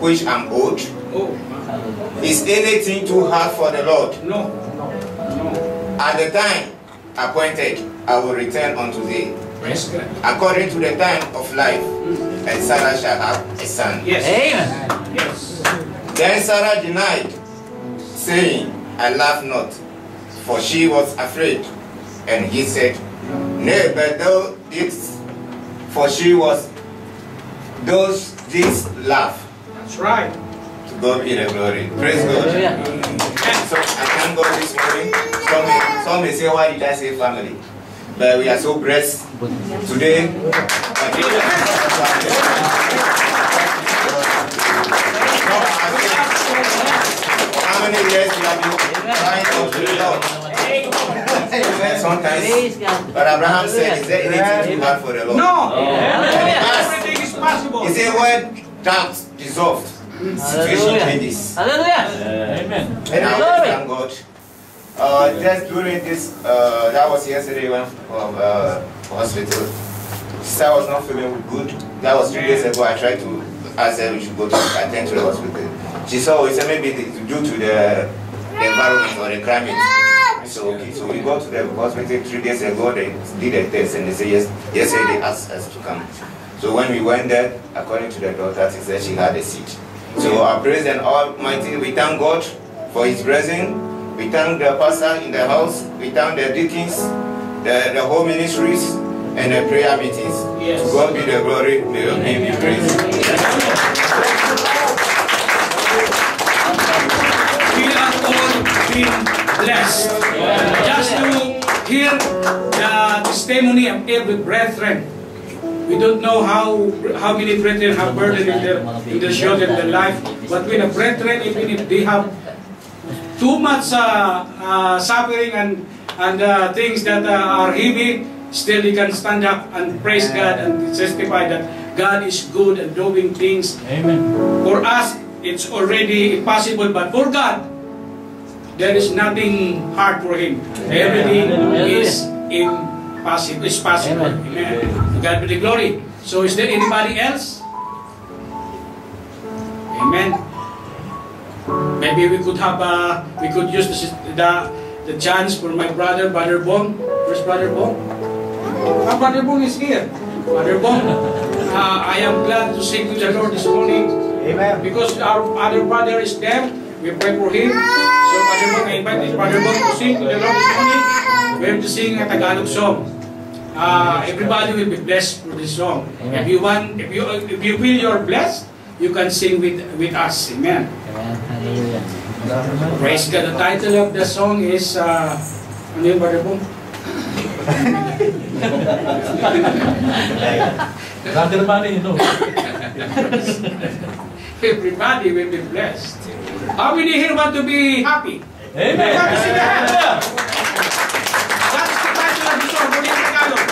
which I am old? Oh, Is anything too hard for the Lord? no. No. At the time appointed, I will return unto thee, Praise God. according to the time of life, mm. and Sarah shall have a son. Yes. Amen. Yes. Then Sarah denied, saying, I laugh not, for she was afraid. And he said, Nay, but thou didst, for she was, those didst laugh. That's right. To God be the glory. Praise God. Hallelujah. So I thank God this morning. Some may, some may say, why did I say family? But we are so blessed today. How many years we have been crying to the Lord? Amen. Sometimes, but Abraham said, is there anything too hard for the Lord? No. Hallelujah. Everything is possible. He said, when doubt dissolved, situation Hallelujah. changes. Hallelujah. Amen. And I Glory. always thank God. Uh, just during this, uh, that was yesterday when from uh, hospital. Sister was not feeling good. That was three days ago. I tried to ask her we should go to attend to the hospital. She saw it said maybe due to the environment or the climate. So okay, so we go to the hospital three days ago. They did a test and they say yes. Yesterday they asked us to come. So when we went there, according to the doctor, she said she had a seat. So our praise and Almighty, we thank God for His blessing. We thank the pastor in the house. We thank the deacons, the, the whole ministries, and the prayer meetings. Yes. To God be the glory. May your name be praised. We are all being blessed. Just to hear the testimony of every brethren. We don't know how how many brethren have burden in their in their shoulder in their life, but when a brethren, even if they have too much uh, uh, suffering and and uh, things that uh, are heavy, still they can stand up and praise God and testify that God is good and doing things Amen. for us, it's already impossible, but for God, there is nothing hard for Him. Everything is impossible. Is possible. Amen. Amen. To God be the glory. So, is there anybody else? Amen. Maybe we could have uh, we could use the, the the chance for my brother, Brother Bong. Where's Brother Bong? Ah, Brother Bong is here. Brother Bong, uh, I am glad to sing to the Lord this morning. Amen. Because our other brother is dead. we pray for him. So, Brother Bong, I invite Brother Bong to sing to the Lord this morning. We have to sing a Tagalog song. Uh, everybody will be blessed for this song. If you want, if you if you feel you're blessed, you can sing with with us. Amen. Amen. Hallelujah. Praise God. The title of the song is uh, ano yun, Brother Bong? Brother Manny. Everybody will be blessed. How many here want to be happy? Amen. The hand. That's the title of the song. Muli Tagalog.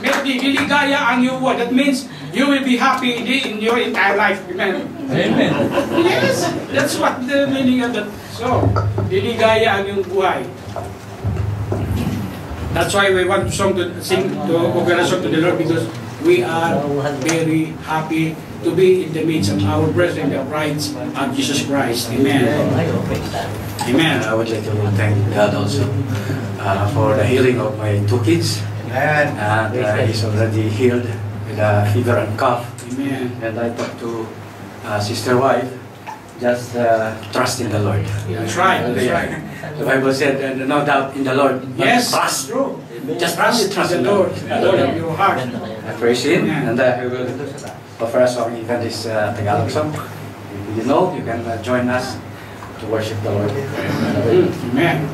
Melody, liligaya ang iyong word. That means you will be happy in your entire life. Amen. Amen. Yes, that's what the meaning of that song. Liligaya ang iyong buhay. That's why we want song to sing to offer a song to the Lord because we are very happy to be in the midst of our brethren, the brides of Jesus Christ. Amen. Amen. I would like to thank God also uh, for the healing of my two kids. Amen. And uh, he's already healed with a fever and cough. Amen. And I talked to uh, Sister Wife, just uh, trust in the Lord. That's right. That's right. The Bible said, uh, no doubt in the Lord. Yes, Trust. true. Just Trust trust, trust in in the Lord, the Lord of your heart. I praise Him, Amen. and uh, we will offer first, song, even this uh, Tagalog song. If you know, you can uh, join us to worship the Lord. Amen.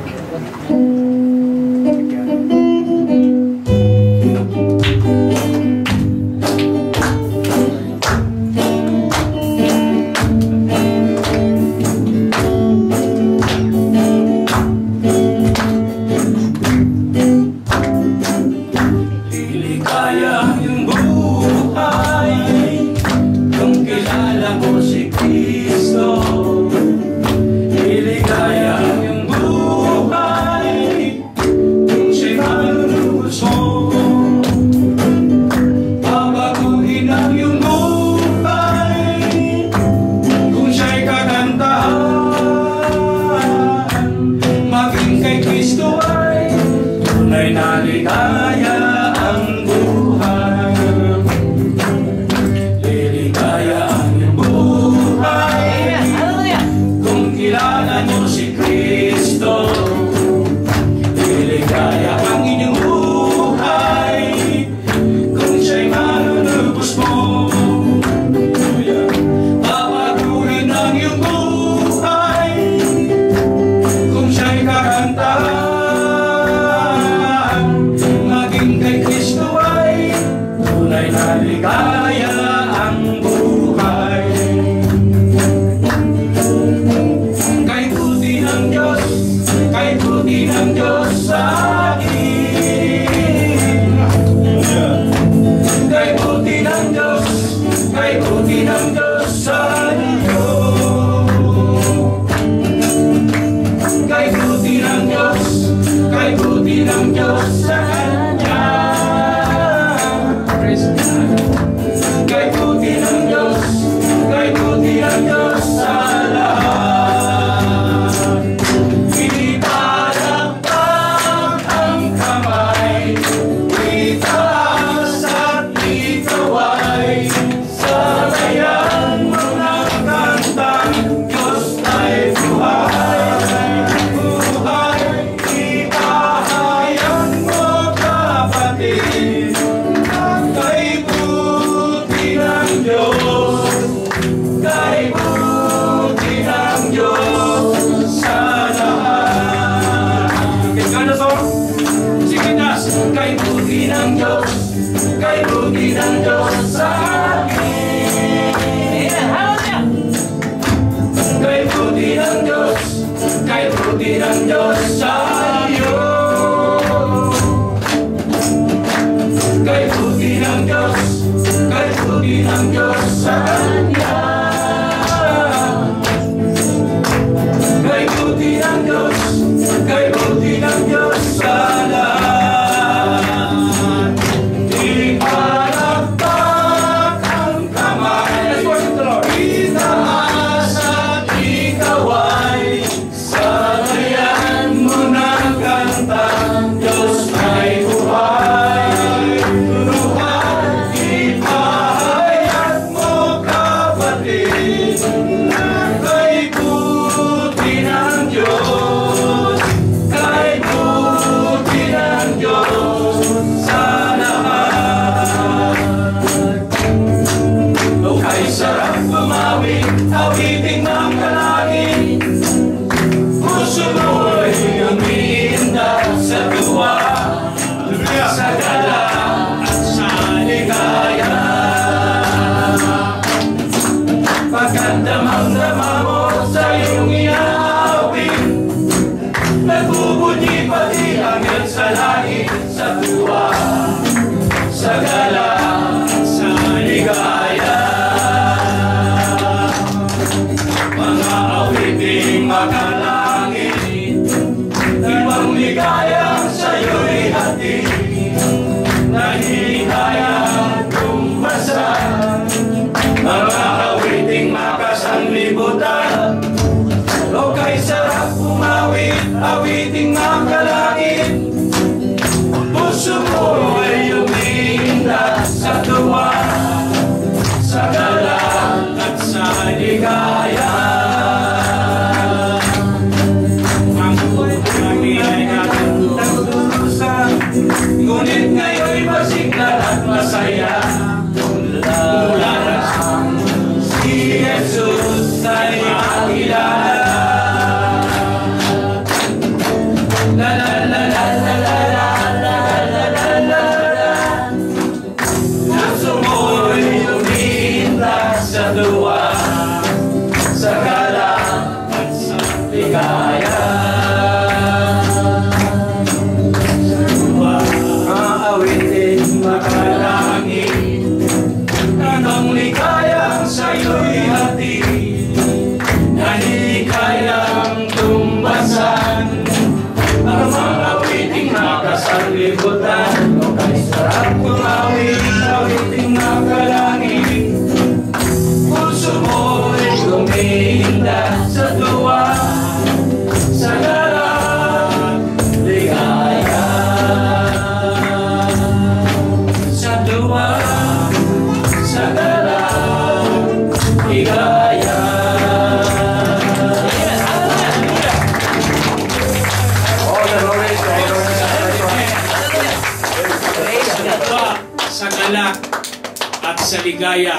Ligaya.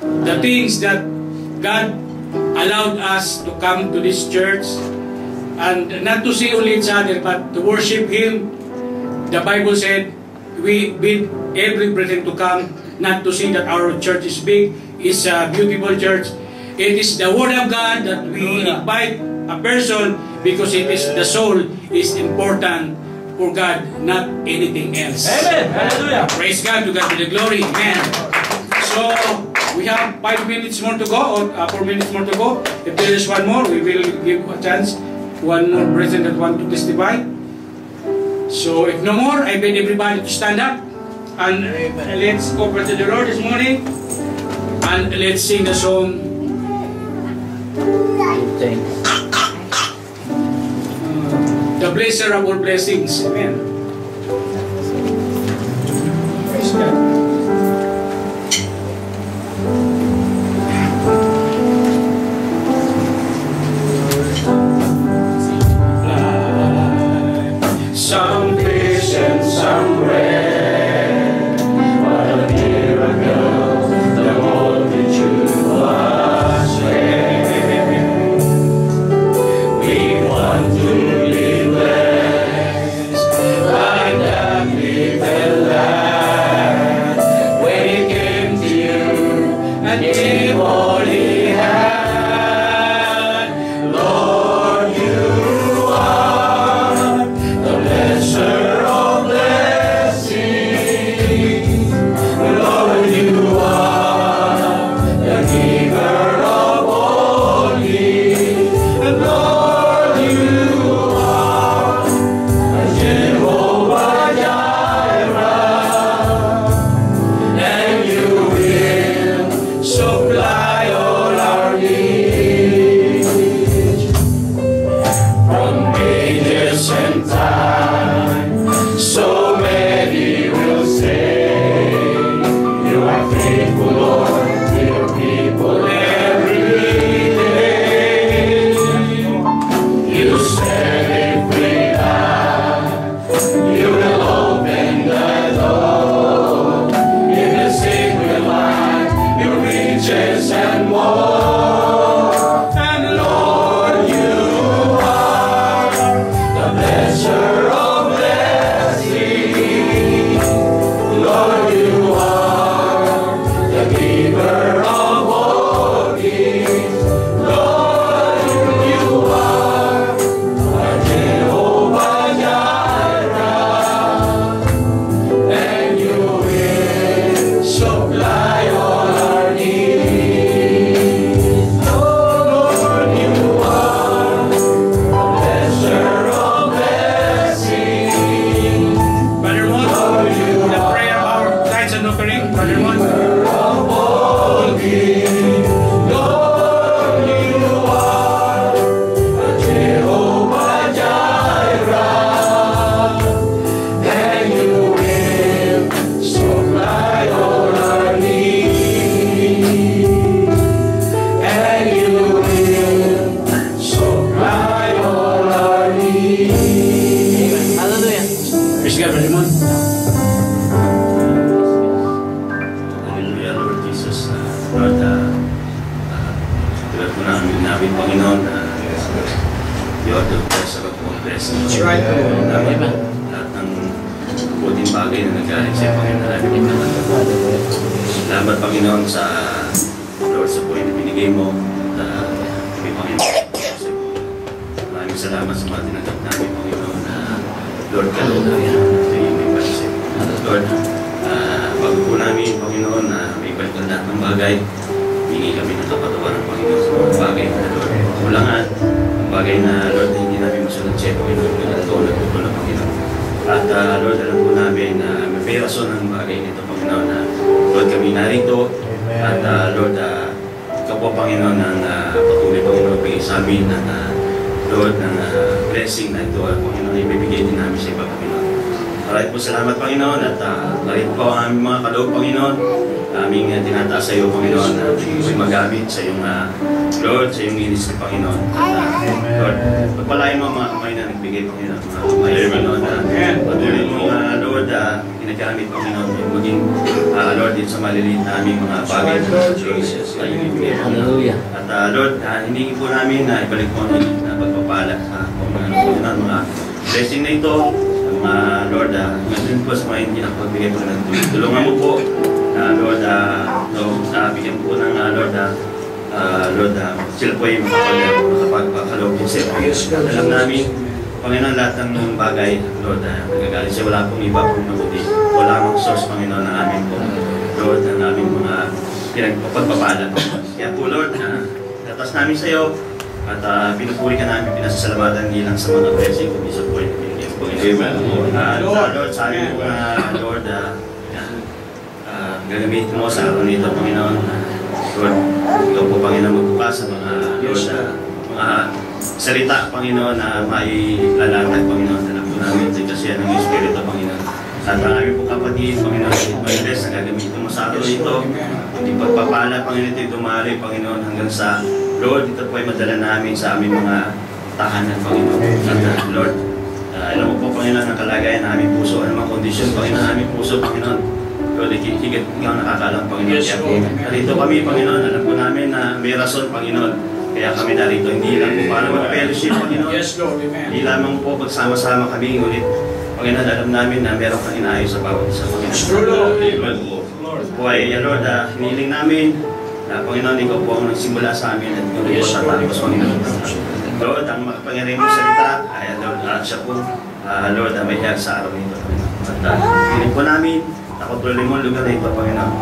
The things that God allowed us to come to this church and not to see only each other but to worship Him. The Bible said, we bid every brethren to come not to see that our church is big, it's a beautiful church. It is the Word of God that we invite a person because it is the soul is important for God, not anything else. Amen. Hallelujah. Praise God, to God be the glory. Amen. So, we have five minutes more to go, or uh, four minutes more to go. If there is one more, we will give a chance. One more that want to testify. So, if no more, I beg everybody to stand up. And let's offer to the Lord this morning. And let's sing the song, Thanks. The Blesser of All Blessings. Amen. Some Praise God, Mon. Hallelujah, Lord Jesus. Uh, Lord, uh, uh, tulad po namin namin, Panginoon, uh, you are the best of all blessings. That's right. Lord, namin lahat ng buting bagay na nagaling sa Panginoon namin ipinatanggap. Salamat, Panginoon, sa Lord, sa buhay na binigay mo. At uh, kay Panginoon, maraming salamat sa mga tinanggap namin, Lord, kaluluya. Ito yung may pansip. Lord, ah, bago po namin, Panginoon, na may balik na lahat ng bagay, hingi kami ng kapatawaran, Panginoon, sa mga bagay na, Lord, kulangan, ang bagay na, Lord, na hindi namin masunod siya, Panginoon, kung ito, nagpupula, Panginoon. At, ah, Lord, alam po namin na may rason ng bagay nito, Panginoon, na, Lord, kami narito, at, ah, Lord, ikaw po, Panginoon, ang ah, patuloy, Panginoon, bigay sa amin, at, ah, Lord, ng ah, blessing na ito, ah, Panginoon, ibibigay din namin sa iba, Panginoon. Maraming po salamat, Panginoon, at uh, maraming po ang aming mga kaloob, Panginoon. Aming uh, tinataas sa iyo, Panginoon, na uh, magamit sa iyong, uh, Lord, sa iyong ministry, Panginoon. At, uh, Lord, pagpalain mo ang mga kamay na nagbigay, Panginoon, mga kamay, Panginoon, na patuloy mo, uh, Lord, uh, ginagamit, Panginoon, yung maging, uh, Lord, din sa maliliit na aming mga bagay, Lord Jesus, na iyong ibigay, Panginoon. Hallelujah. At uh, Lord, uh, hindi po namin na ibalik po ang blessing na ito, mga Lord, uh, ngayon po sa mga hindi nakapagbigay po ng tulong. Tulungan mo po na Lord, ah, no, na bigyan po ng ah, Lord, ah, ah, Lord, ah, sila po ay makapag- makapagpakaloob sa iyo. Alam namin, Panginoon, lahat ng bagay, Lord, ah, nagagalit siya. Wala pong iba pong mabuti. Wala akong source, Panginoon, ng aming po. Lord, ng aming mga pinagpapagpapala. Kaya po, Lord, uh, natas namin sa iyo at uh, pinupuri ka namin, pinasasalamatan hindi lang sa mga blessing, kundi sa buhay na binigyan mo, Panginoon. At uh, Lord, sa aming mga Lord, uh, uh, gagamitin mo sa araw nito, Panginoon. Lord, ikaw po, Panginoon, magbukas sa mga Lord, uh, mga salita, Panginoon, na may lalatag, Panginoon. Alam po namin, kasi yan ang Espiritu, Panginoon. At marami po kapatid, Panginoon, bless na gagamitin mo sa araw nito. Hindi pagpapala, Panginoon, ito dumali, Panginoon, hanggang sa Lord, ito po ay madala namin sa aming mga tahanan, Panginoon. At uh, Lord, uh, alam mo po, Panginoon, ang kalagayan ng aming puso, anumang kondisyon, Panginoon, ng aming puso, Panginoon. Lord, higit ikaw nakakalang, Panginoon. Yes, Lord. narito kami, Panginoon, alam po namin na may rason, Panginoon. Kaya kami narito, hindi lang po para mag-fellowship, Panginoon. Yes, Lord. Amen. Hindi lamang po pagsama-sama kami ulit. Panginoon, alam namin na meron kang inaayos sa bawat isa, Panginoon. True, Lord. Amen ay, uh, Lord, uh, hiniling namin na Panginoon, ikaw po ang nagsimula sa amin at ikaw po Yes, sa Lord. tapos, Panginoon. Lord, ang makapangyarihan mo salita, ay Lord, uh, siya po, uh, Lord, uh, may help sa araw nito. At uh, po namin, nakontrolin mo ang lugar na ito, Panginoon.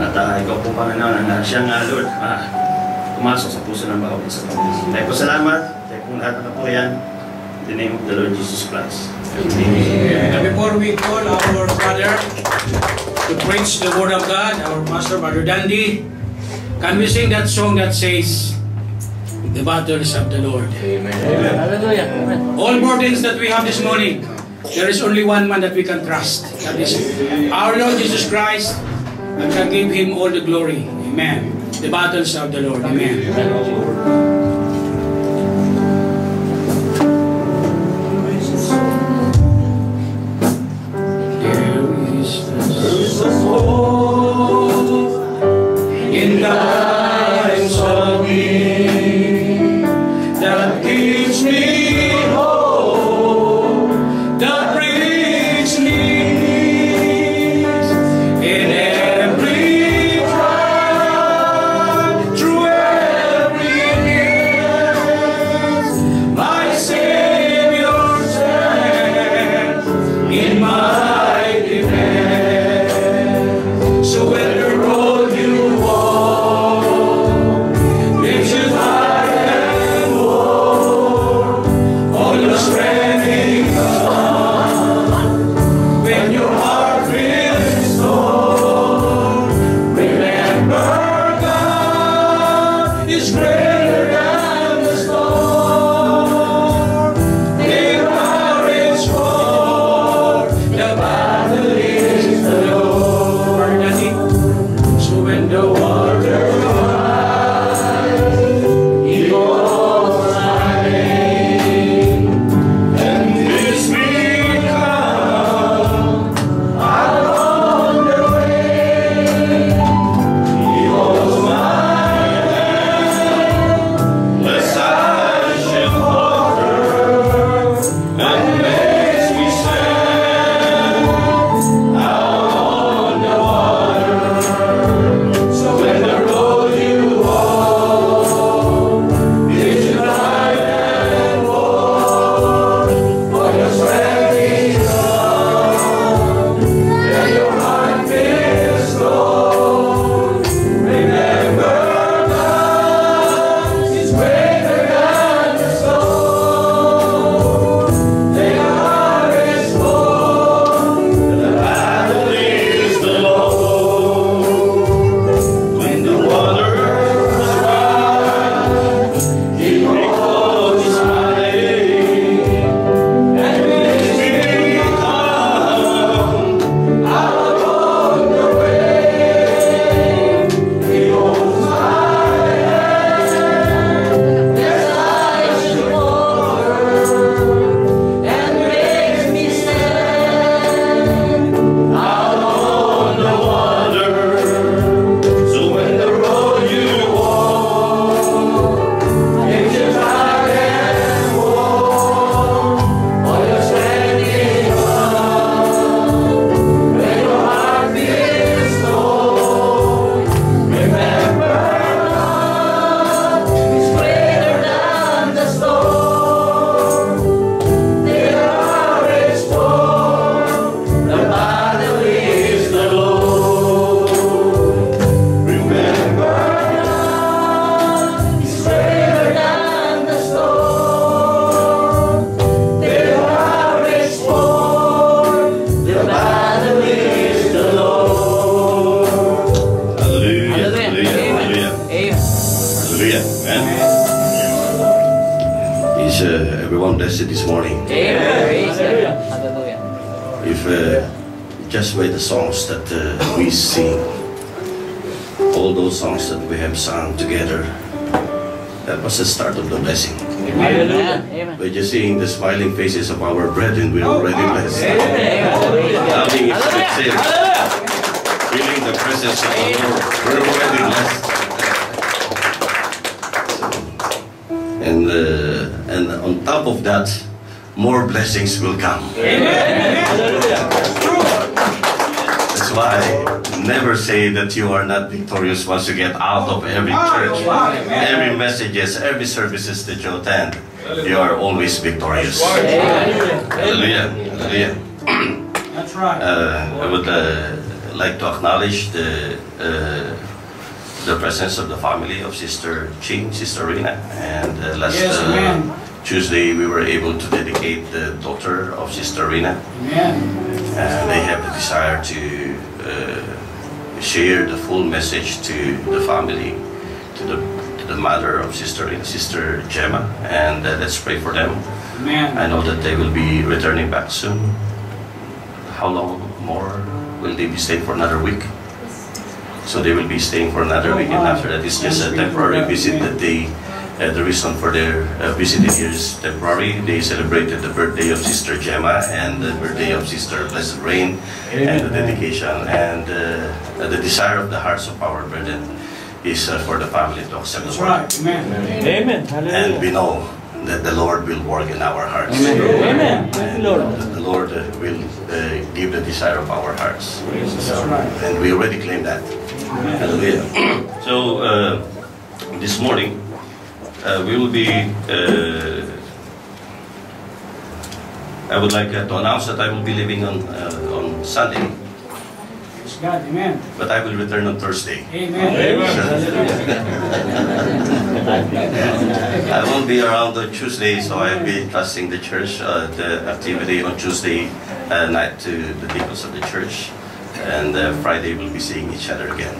At uh, ikaw po, Panginoon, ang uh, siyang, uh, Lord, uh, pumasok sa puso ng bawat isa, Panginoon. Tayo po salamat, tayo po lahat ng kapurihan. In the name of the Lord Jesus Christ. Amen. And before we call our brother to preach the word of God, our pastor, Brother Dandy, can we sing that song that says, The battles of the Lord? Hallelujah. Amen. All burdens that we have this morning, there is only one man that we can trust. That is our Lord Jesus Christ, and can give him all the glory. Amen. The battles of the Lord. Amen. There is a hope in of that, more blessings will come. Amen. That's why never say that you are not victorious once you get out of every church, every messages, every services that you attend. You are always victorious. Hallelujah. Hallelujah. That's right. Uh, I would uh, like to acknowledge the uh, the presence of the family of Sister Ching, Sister Rina, and uh, last Yes, uh. Tuesday we were able to dedicate the daughter of Sister Rina. Amen. And they have the desire to uh, share the full message to the family, to the to the mother of Sister Rina, Sister Gemma, and uh, let's pray for them. Amen. I know that they will be returning back soon. How long more will they be staying for another week? So they will be staying for another week, and after that, it's just a temporary visit that they. Uh, the reason for their uh, visiting here is temporary. They celebrated the birthday of Sister Gemma and the birthday of Sister Blessed Rain and the dedication. And uh, the desire of the hearts of our brethren is uh, for the family to accept the That's word. right. Amen. Amen. And we know that the Lord will work in our hearts. Amen. Amen. you, Lord. That the Lord uh, will uh, give the desire of our hearts. That's right. And we already claim that. Hallelujah. So, uh, this morning, uh, we will be. Uh, I would like uh, to announce that I will be leaving on uh, on Sunday, God. Amen. but I will return on Thursday. Amen. I won't be around on Tuesday, so I'll be trusting the church, uh, the activity on Tuesday uh, night to the people of the church. And uh, Friday we'll be seeing each other again.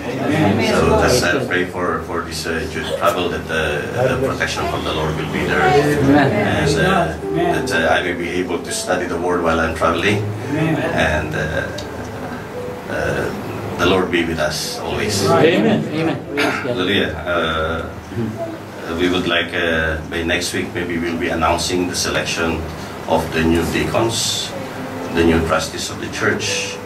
So let's uh, pray for, for this uh, Jewish travel that uh, the protection from the Lord will be there. Amen. And uh, that uh, I may be able to study the word while I'm traveling. Amen. And uh, uh, the Lord be with us always. Amen. Amen. Praise Hallelujah. Uh, we would like uh, by next week maybe we'll be announcing the selection of the new deacons, the new trustees of the church,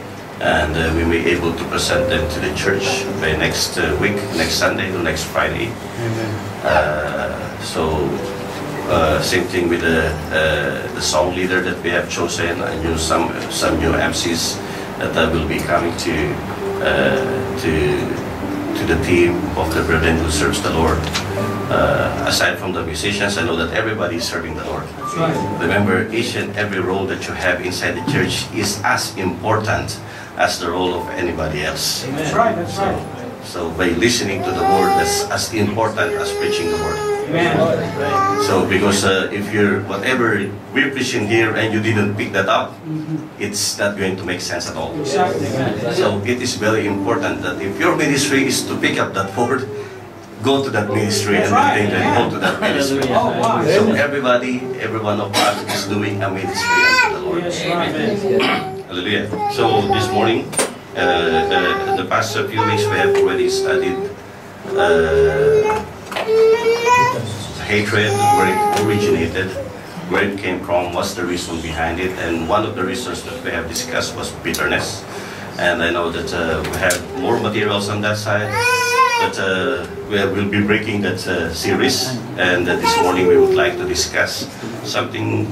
and uh, we may be able to present them to the church by next uh, week, next Sunday or next Friday. Uh, so uh, same thing with the uh, the song leader that we have chosen, and new some some new MCs that uh, will be coming to uh, to to the team of the brethren who serves the Lord. Uh, aside from the musicians, I know that everybody is serving the Lord. Right. Remember, each and every role that you have inside the church is as important as the role of anybody else. That's right. That's right. So by listening to the word, that's as important as preaching the word. Amen. So because uh, if you're whatever we're preaching here and you didn't pick that up, it's not going to make sense at all. Exactly. So it is very important that if your ministry is to pick up that word, go to that ministry and maintain that go to that ministry. Oh, wow. So everybody, every one of us is doing a ministry unto the Lord. Yes, right. Hallelujah. So this morning, uh, uh, the past few weeks we have already studied uh, hatred, where it originated, where it came from, what's the reason behind it, and one of the reasons that we have discussed was bitterness. And I know that uh, we have more materials on that side, but uh, we will be breaking that uh, series. And this morning we would like to discuss something,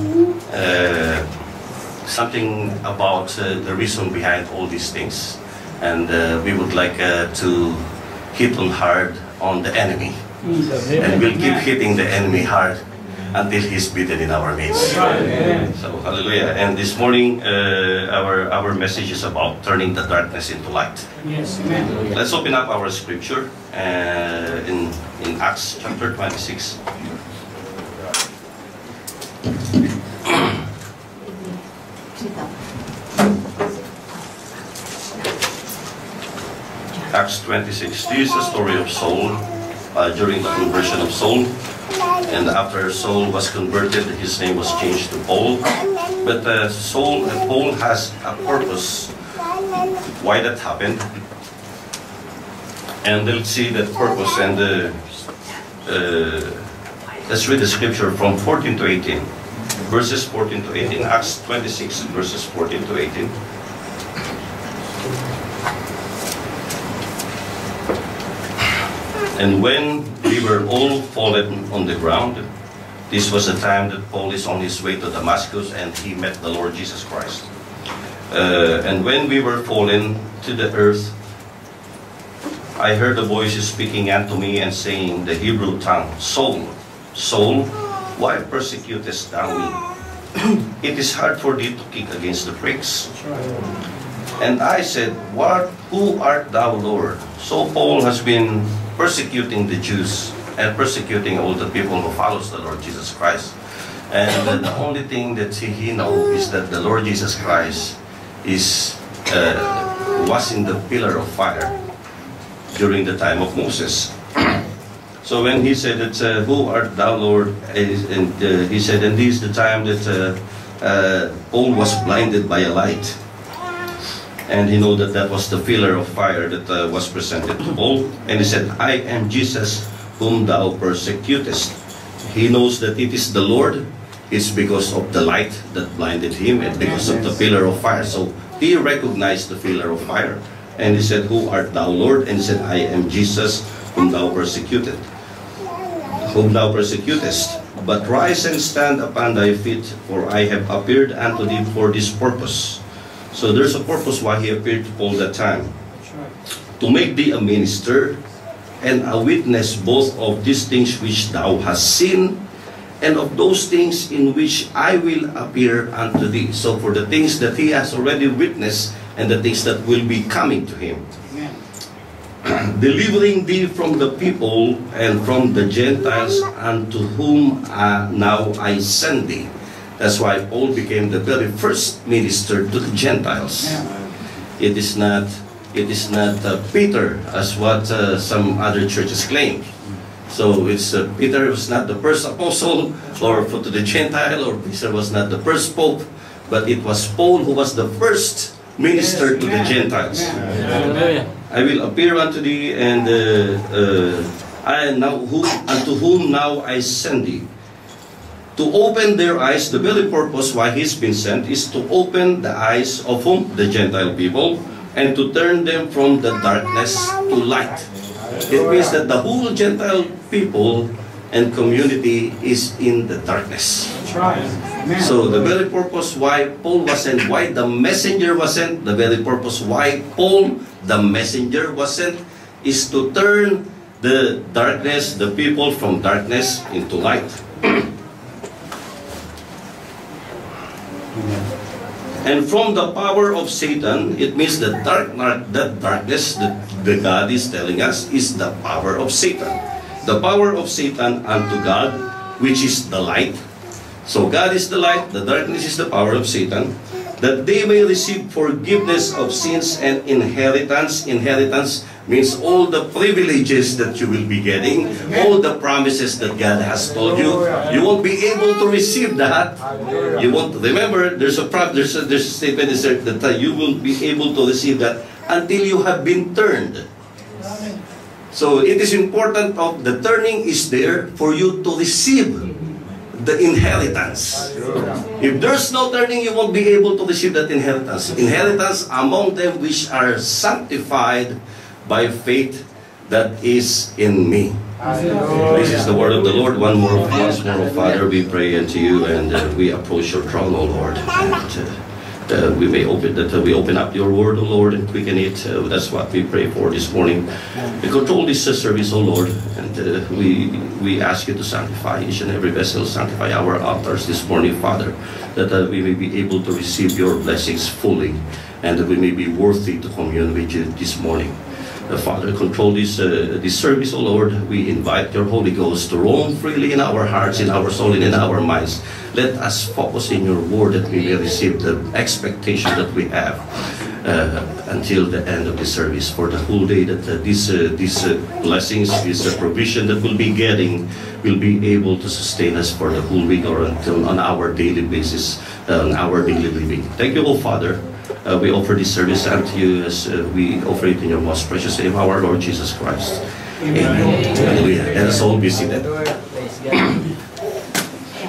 something about uh, the reason behind all these things. And uh, we would like uh, to hit on hard on the enemy. And we'll keep hitting the enemy hard until he's beaten in our midst. Amen. So hallelujah. And this morning, uh, our our message is about turning the darkness into light. Yes. Amen. Let's open up our scripture uh, in in Acts chapter 26. Acts 26. This is the story of Saul uh, during the conversion of Saul. And after Saul was converted, his name was changed to Paul. But uh, Saul, uh, Paul has a purpose why that happened. And let's see that purpose and uh, uh, let's read the scripture from 14 to 18. Verses 14 to 18, Acts 26, verses 14 to 18. And when we were all fallen on the ground, this was the time that Paul is on his way to Damascus and he met the Lord Jesus Christ. Uh, and when we were fallen to the earth, I heard a voice speaking unto me and saying the Hebrew tongue, Saul, Saul, why persecutest thou me? it is hard for thee to kick against the pricks. And I said, What? Who art thou, Lord? So Paul has been persecuting the Jews and persecuting all the people who follows the Lord Jesus Christ. And the only thing that he, knows is that the Lord Jesus Christ is uh, was in the pillar of fire during the time of Moses. so when he said that, uh, "Who art thou, Lord?" and uh, he said, "And this is the time that uh, uh, Paul was blinded by a light." And he know that that was the pillar of fire that uh, was presented to Paul. And he said, I am Jesus whom thou persecutest. He knows that it is the Lord. It's because of the light that blinded him and because of the pillar of fire. So he recognized the pillar of fire. And he said, Who art thou, Lord? And he said, I am Jesus whom thou persecuted. Whom thou persecutest. But rise and stand upon thy feet, for I have appeared unto thee for this purpose. So there's a purpose why he appeared to Paul that time. To make thee a minister and a witness both of these things which thou hast seen and of those things in which I will appear unto thee. So for the things that he has already witnessed and the things that will be coming to him. Delivering thee from the people and from the Gentiles unto whom uh, now I send thee. That's why Paul became the very first minister to the Gentiles. It is not it is not uh, Peter as what uh, some other churches claim. So it's uh, Peter was not the first apostle or to the Gentile or Peter was not the first pope, but it was Paul who was the first minister to the Gentiles. Hallelujah. I will appear unto thee, and uh, uh, I now who, unto whom now I send thee, to open their eyes. The very purpose why he's been sent is to open the eyes of whom the Gentile people, and to turn them from the darkness to light. It means that the whole Gentile people and community is in the darkness. So the very purpose why Paul was sent, why the messenger was sent, the very purpose why Paul, the messenger, was sent, is to turn the darkness, the people from darkness into light. And from the power of Satan, it means the dark, that darkness that the God is telling us is the power of Satan. The power of Satan unto God, which is the light. So God is the light, the darkness is the power of Satan, that they may receive forgiveness of sins and inheritance. Inheritance means all the privileges that you will be getting, all the promises that God has told you. You won't be able to receive that. You won't remember. There's a prop. There's a, there's a statement is that uh, you will be able to receive that until you have been turned. So it is important of the turning is there for you to receive the inheritance. If there's no turning, you won't be able to receive that inheritance. Inheritance among them which are sanctified by faith that is in me. This is the word of the Lord. One more, once more, Father, we pray unto you and uh, we approach your throne, O Lord. And, uh, uh, we may open that uh, we open up your word, O Lord, and quicken it. Uh, that's what we pray for this morning. We control this uh, service, O Lord, and uh, we we ask you to sanctify each and every vessel, sanctify our altars this morning, Father, that we may be able to receive your blessings fully, and that we may be worthy to commune with you this morning. Uh, Father, control this uh, this service, O Lord. We invite your Holy Ghost to roam freely in our hearts, in our soul, and in our minds. Let us focus in your word that we may receive the expectation that we have. uh, until the end of the service for the whole day that uh, these uh, these uh, blessings this uh, provision that we'll be getting will be able to sustain us for the whole week or until on our daily basis on our daily living thank you oh father uh, we offer this service unto you as uh, we offer it in your most precious name our lord jesus christ amen hallelujah let us all be seated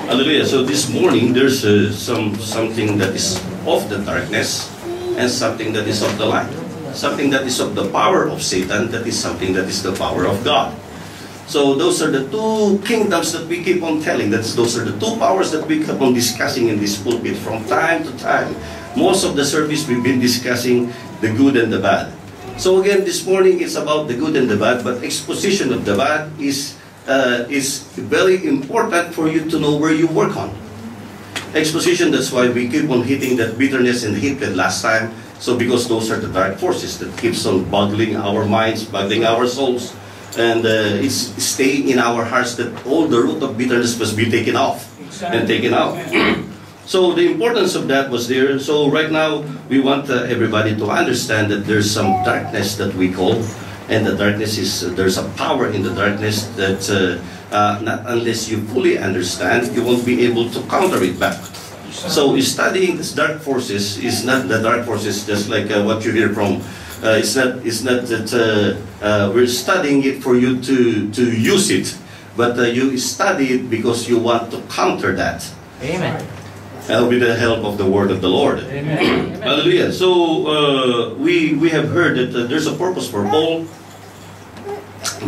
Hallelujah. So this morning there's uh, some something that is of the darkness and something that is of the light. Something that is of the power of Satan, that is something that is the power of God. So those are the two kingdoms that we keep on telling. That's those are the two powers that we keep on discussing in this pulpit from time to time. Most of the service we've been discussing the good and the bad. So again, this morning it's about the good and the bad, but exposition of the bad is uh, is very important for you to know where you work on. Exposition, that's why we keep on hitting that bitterness and hatred last time. So because those are the dark forces that keeps on boggling our minds, boggling our souls. And uh, it's staying in our hearts that all the root of bitterness must be taken off and taken out. So the importance of that was there. So right now, we want uh, everybody to understand that there's some darkness that we call and the darkness is there's a power in the darkness that uh, uh, not unless you fully understand you won't be able to counter it back so studying these dark forces is not the dark forces just like uh, what you hear from uh, it's not it's not that uh, uh, we're studying it for you to to use it but uh, you study it because you want to counter that Amen. Uh, with the help of the word of the Lord. Hallelujah. So uh, we we have heard that uh, there's a purpose for Paul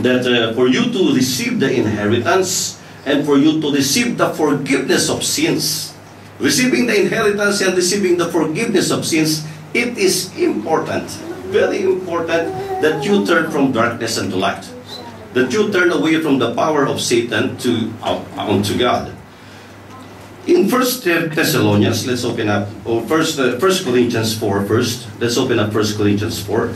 that uh, for you to receive the inheritance and for you to receive the forgiveness of sins. Receiving the inheritance and receiving the forgiveness of sins, it is important, very important that you turn from darkness into light. That you turn away from the power of Satan to uh, unto God. In First Thessalonians, let's open up. Or First uh, First Corinthians 4 first. Let's open up First Corinthians 4.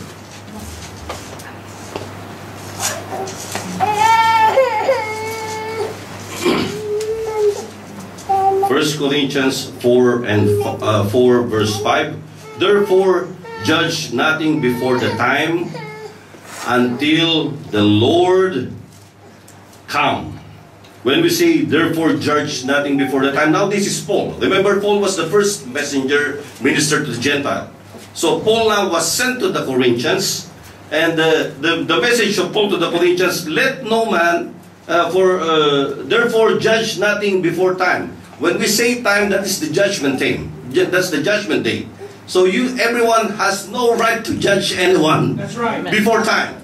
First Corinthians 4 and uh, 4 verse 5. Therefore, judge nothing before the time until the Lord come. When we say, therefore, judge nothing before the time, now this is Paul. Remember, Paul was the first messenger minister to the Gentile. So Paul now was sent to the Corinthians, and uh, the, the message of Paul to the Corinthians, let no man, uh, for uh, therefore judge nothing before time. When we say time, that is the judgment time. That's the judgment day. So you, everyone has no right to judge anyone That's right. before time.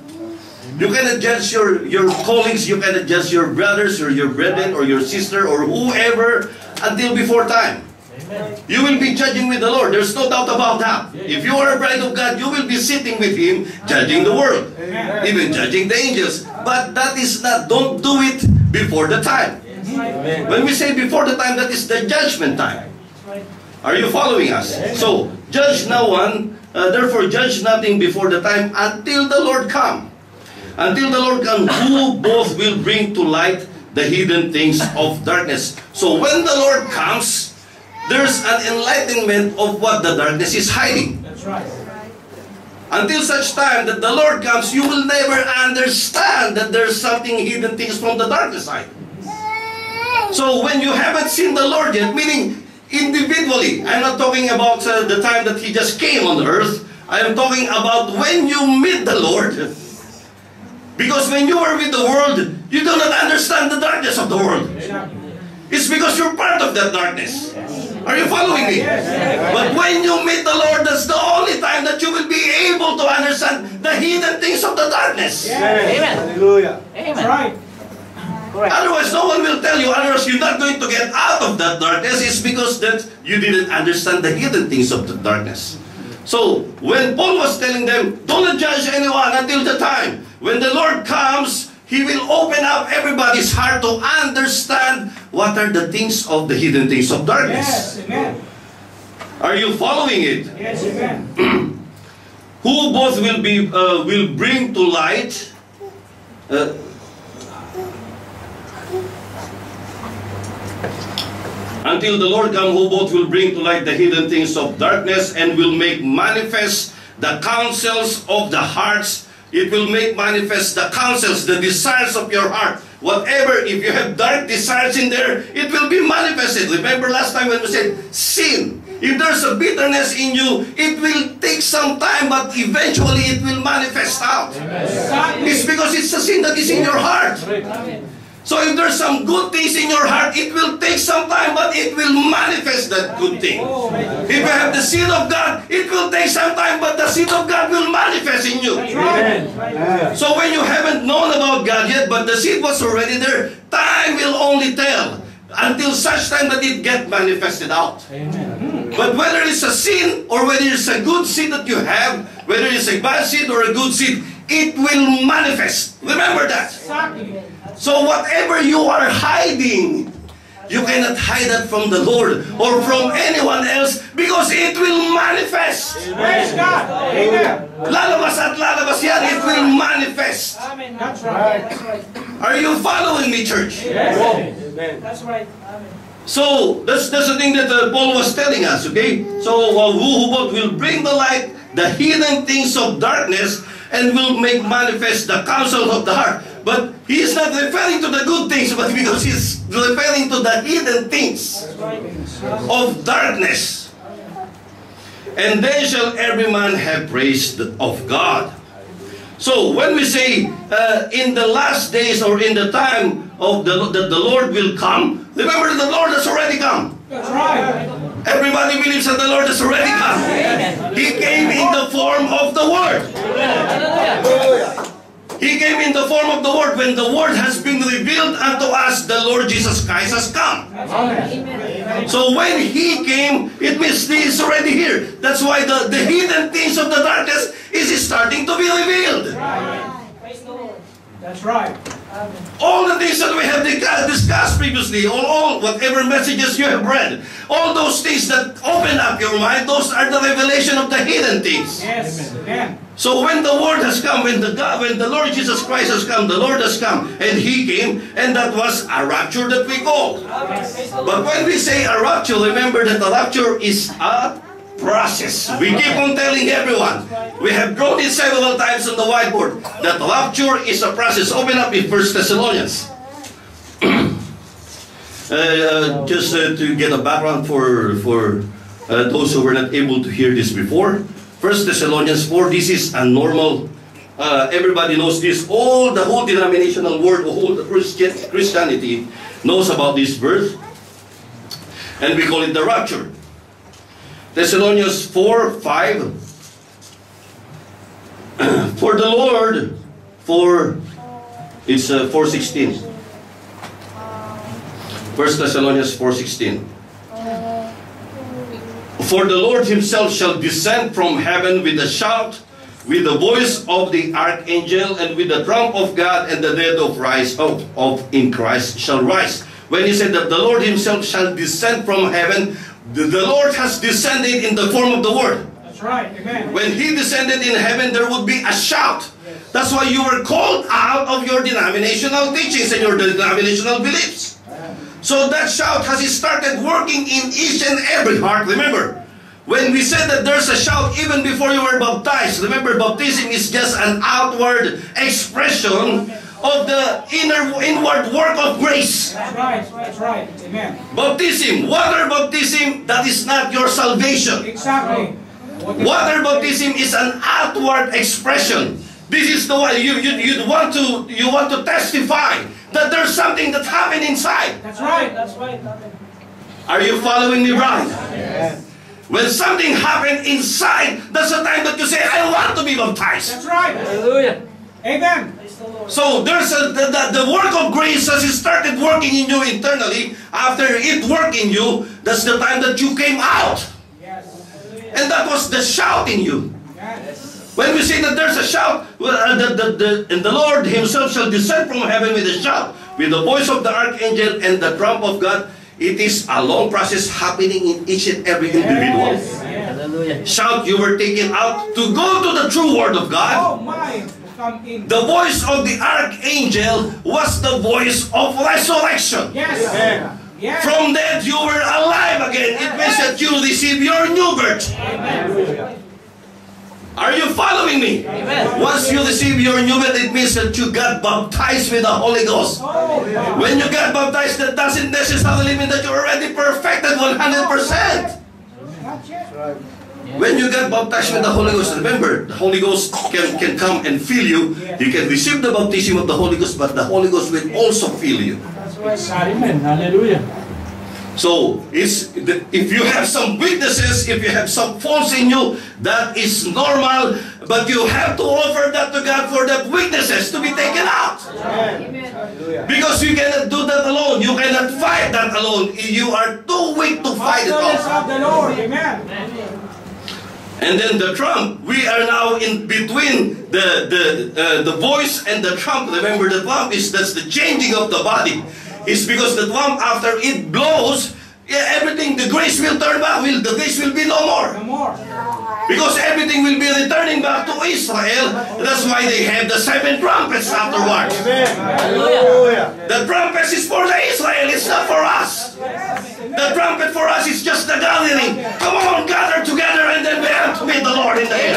You cannot judge your, your colleagues, you cannot judge your brothers or your brethren or your sister or whoever until before time. You will be judging with the Lord. There's no doubt about that. If you are a bride of God, you will be sitting with Him, judging the world, even judging the angels. But that is not, don't do it before the time. When we say before the time, that is the judgment time. Are you following us? So, judge no one, uh, therefore judge nothing before the time until the Lord come. Until the Lord comes, who both will bring to light the hidden things of darkness. So when the Lord comes, there's an enlightenment of what the darkness is hiding. That's right. Until such time that the Lord comes, you will never understand that there's something hidden things from the darkness side. So when you haven't seen the Lord yet, meaning individually, I'm not talking about uh, the time that He just came on earth. I am talking about when you meet the Lord. Because when you are with the world, you do not understand the darkness of the world. It's because you're part of that darkness. Are you following me? But when you meet the Lord, that's the only time that you will be able to understand the hidden things of the darkness. Amen. Hallelujah. That's Amen. right. Correct. Otherwise, no one will tell you, otherwise you're not going to get out of that darkness. It's because that you didn't understand the hidden things of the darkness. So, when Paul was telling them, don't judge anyone until the time. When the Lord comes, He will open up everybody's heart to understand what are the things of the hidden things of darkness. Yes, amen. Are you following it? Yes, amen. Who both will be uh, will bring to light uh, until the Lord come who both will bring to light the hidden things of darkness and will make manifest the counsels of the hearts. It will make manifest the counsels, the desires of your heart. Whatever, if you have dark desires in there, it will be manifested. Remember last time when we said sin. If there's a bitterness in you, it will take some time, but eventually it will manifest out. It's because it's a sin that is in your heart. So if there's some good things in your heart, it will take some time, but it will manifest that good thing. If you have the seed of God, it will take some time, but the seed of God will manifest in you. Amen. So when you haven't known about God yet, but the seed was already there, time will only tell until such time that it get manifested out. Amen. But whether it's a sin or whether it's a good seed that you have, whether it's a bad seed or a good seed, it will manifest. Remember that. So whatever you are hiding, you cannot hide that from the Lord or from anyone else because it will manifest. Praise God. Amen. Lalabas at lalabas yan, it will manifest. Amen. That's right. Are you following me, church? Yes. Amen. That's right. Amen. So that's that's the thing that uh, Paul was telling us. Okay, so uh, who who will bring the light, the hidden things of darkness, and will make manifest the counsel of the heart. But he is not referring to the good things, but because he's referring to the hidden things of darkness. And then shall every man have praise of God. So when we say uh, in the last days or in the time of the that the Lord will come, remember the Lord has already come. That's right. Everybody believes that the Lord has already come. He came in the form of the Word. He came in the form of the Word. When the Word has been revealed unto us, the Lord Jesus Christ has come. Amen. So when He came, it means He is already here. That's why the, the hidden things of the darkness is starting to be revealed. That's right. All the things that we have discussed uh, discussed previously, all, all whatever messages you have read, all those things that open up your mind, those are the revelation of the hidden things. Yes. Amen. So when the word has come, when the God, when the Lord Jesus Christ has come, the Lord has come, and He came, and that was a rapture that we call. But when we say a rapture, remember that the rapture is a process. We keep on telling everyone. We have drawn it several times on the whiteboard that rapture is a process. Open up in First Thessalonians. Uh, just uh, to get a background for for uh, those who were not able to hear this before. First Thessalonians 4, this is a normal, uh, everybody knows this. All the whole denominational world, all the Christian, Christianity knows about this verse. And we call it the rapture. Thessalonians 4, 5. for the Lord, for, it's uh, 416. First Thessalonians 4.16 For the Lord himself shall descend from heaven with a shout, with the voice of the archangel, and with the trump of God, and the dead of rise of, of in Christ shall rise. When he said that the Lord himself shall descend from heaven, the, the Lord has descended in the form of the word. That's right. Amen. When he descended in heaven, there would be a shout. That's why you were called out of your denominational teachings and your denominational beliefs. So that shout has started working in each and every heart. Remember, when we said that there's a shout even before you were baptized, remember, baptism is just an outward expression of the inner inward work of grace. That's right. That's right. Amen. Baptism, water baptism, that is not your salvation. Exactly. Water baptism is an outward expression. This is the way you, you, you want to you want to testify that there's something that happened inside. That's right. That's right. Are you following me right? When something happened inside, that's the time that you say, I want to be baptized. That's right. Hallelujah. Amen. So there's a, the, the, the work of grace as it started working in you internally. After it worked in you, that's the time that you came out. Yes. And that was the shout in you. Yes. When we say that there's a shout, well, uh, the, the, the, and the Lord himself shall descend from heaven with a shout, with the voice of the archangel and the trump of God, it is a long process happening in each and every individual. Hallelujah. Shout, you were taken out to go to the true word of God. Oh my. The voice of the archangel was the voice of resurrection. Yes. Yes. From that you were alive again. It means that you receive your new birth. Are you following me? Amen. Once you receive your new birth, it means that you got baptized with the Holy Ghost. When you get baptized, that doesn't necessarily mean that you're already perfected 100%. When you get baptized with the Holy Ghost, remember, the Holy Ghost can, can come and fill you. You can receive the baptism of the Holy Ghost, but the Holy Ghost will also fill you. Amen. Hallelujah. So, the- if you have some weaknesses, if you have some faults in you, that is normal, but you have to offer that to God for that weaknesses to be taken out. Because you cannot do that alone. You cannot fight that alone. You are too weak to fight it. Amen. And then the trump, we are now in between the the uh, the voice and the trump. Remember, the trump is that's the changing of the body. It's because the trump after it blows, everything the grace will turn back. Will the grace will be no more No more. Because everything will be returning back to Israel. That's why they have the seven trumpets afterwards. Hallelujah. The trumpet is for the Israel. It's not for us. The trumpet for us is just the gathering. Come on, gather together, and then we have to meet the Lord in the air.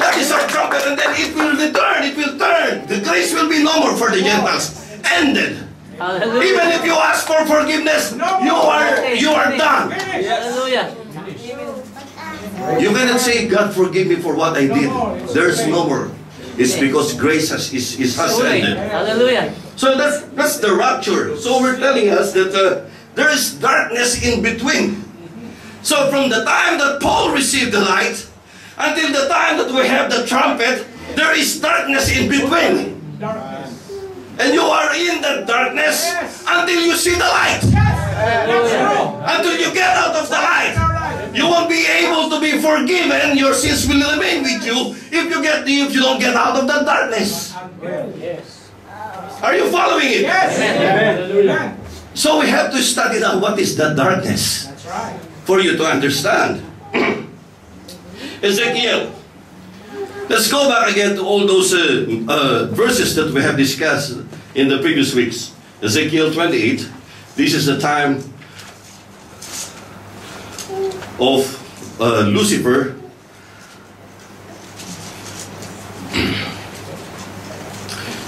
That is our trumpet, and then it will return, it will turn. The grace will be no more for the Gentiles. Ended. Hallelujah. Even if you ask for forgiveness, you are you are done. Hallelujah. You cannot say, God forgive me for what I did. There's no more. It's because grace has, is, is has Truly. ended. Hallelujah. So that's that's the rapture. So we're telling us that uh, there is darkness in between. So from the time that Paul received the light until the time that we have the trumpet, there is darkness in between. And you are in the darkness until you see the light. Until you get out of the light. You won't be able to be forgiven. Your sins will remain with you if you get if you don't get out of the darkness. Are you following it? Amen. So we have to study now what is the darkness That's right. for you to understand. Ezekiel. Let's go back again to all those uh, uh, verses that we have discussed in the previous weeks. Ezekiel 28. This is the time of uh, Lucifer.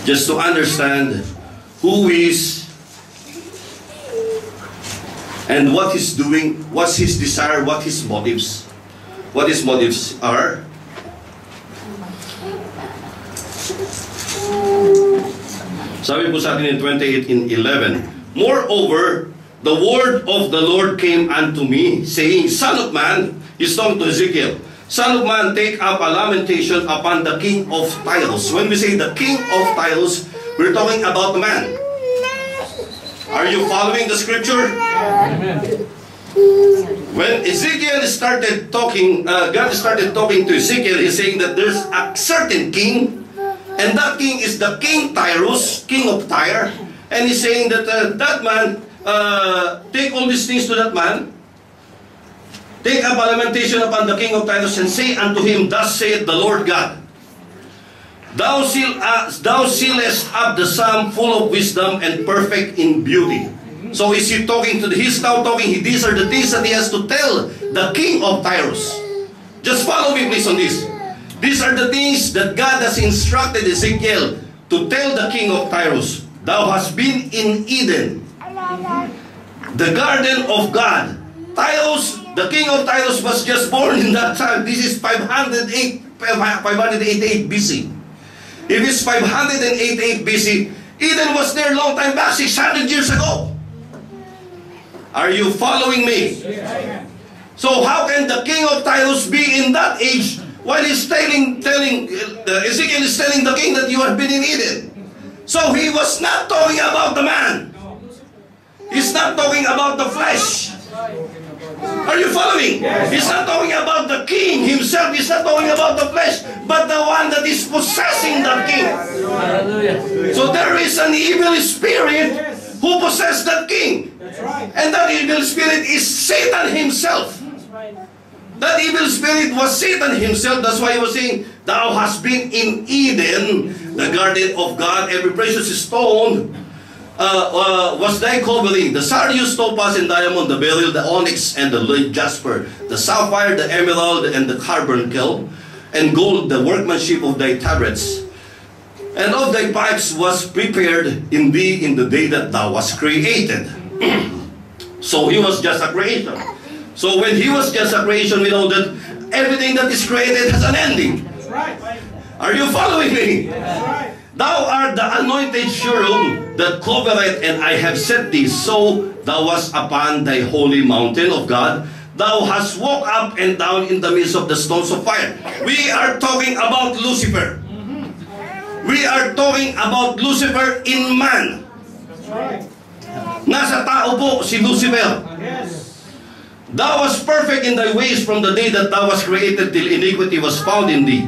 Just to understand who is and what he's doing, what's his desire, what his motives, what his motives are. Sabi po sa atin in 28 in 11, Moreover, the word of the Lord came unto me, saying, Son of man, he's talking to Ezekiel, Son of man, take up a lamentation upon the king of Tyrus. When we say the king of Tyrus, we're talking about the man. Are you following the scripture? Amen. When Ezekiel started talking, uh, God started talking to Ezekiel, he's saying that there's a certain king, and that king is the king Tyrus, king of Tyre, and he's saying that uh, that man, uh, take all these things to that man, take up a lamentation upon the king of Tyrus, and say unto him, Thus saith the Lord God, Thou, seal, uh, thou sealest up the psalm full of wisdom and perfect in beauty. So is he talking to the, he's now talking, he, these are the things that he has to tell the king of Tyrus. Just follow me please on this. These are the things that God has instructed Ezekiel to tell the king of Tyrus. Thou hast been in Eden, the garden of God. Tyrus, the king of Tyrus was just born in that time. This is 508, 588 BC. If it's 588 BC, Eden was there long time back, 600 years ago. Are you following me? So how can the king of Tyrus be in that age while he's telling, telling uh, Ezekiel is telling the king that you have been in Eden? So he was not talking about the man. He's not talking about the flesh. Are you following? He's not talking about the king himself. He's not talking about the flesh, but the one that is possessing the king. Hallelujah. So there is an evil spirit who possessed that king. That's right. And that evil spirit is Satan himself. That evil spirit was Satan himself. That's why he was saying, Thou hast been in Eden, the garden of God, every precious stone. Uh, uh, was the sardius, topaz, and diamond, the beryl, the onyx, and the jasper, the sapphire, the emerald, and the carbuncle, and gold, the workmanship of thy tabrets. And of thy pipes was prepared in thee in the day that thou was created. so he was just a creation. So when he was just a creation, we know that everything that is created has an ending. Are you following me? Thou art the anointed cherub that covereth, and I have set thee so thou wast upon thy holy mountain of God. Thou hast walked up and down in the midst of the stones of fire. We are talking about Lucifer. We are talking about Lucifer in man. Nasa tao po si Lucifer. Thou was perfect in thy ways from the day that thou was created till iniquity was found in thee.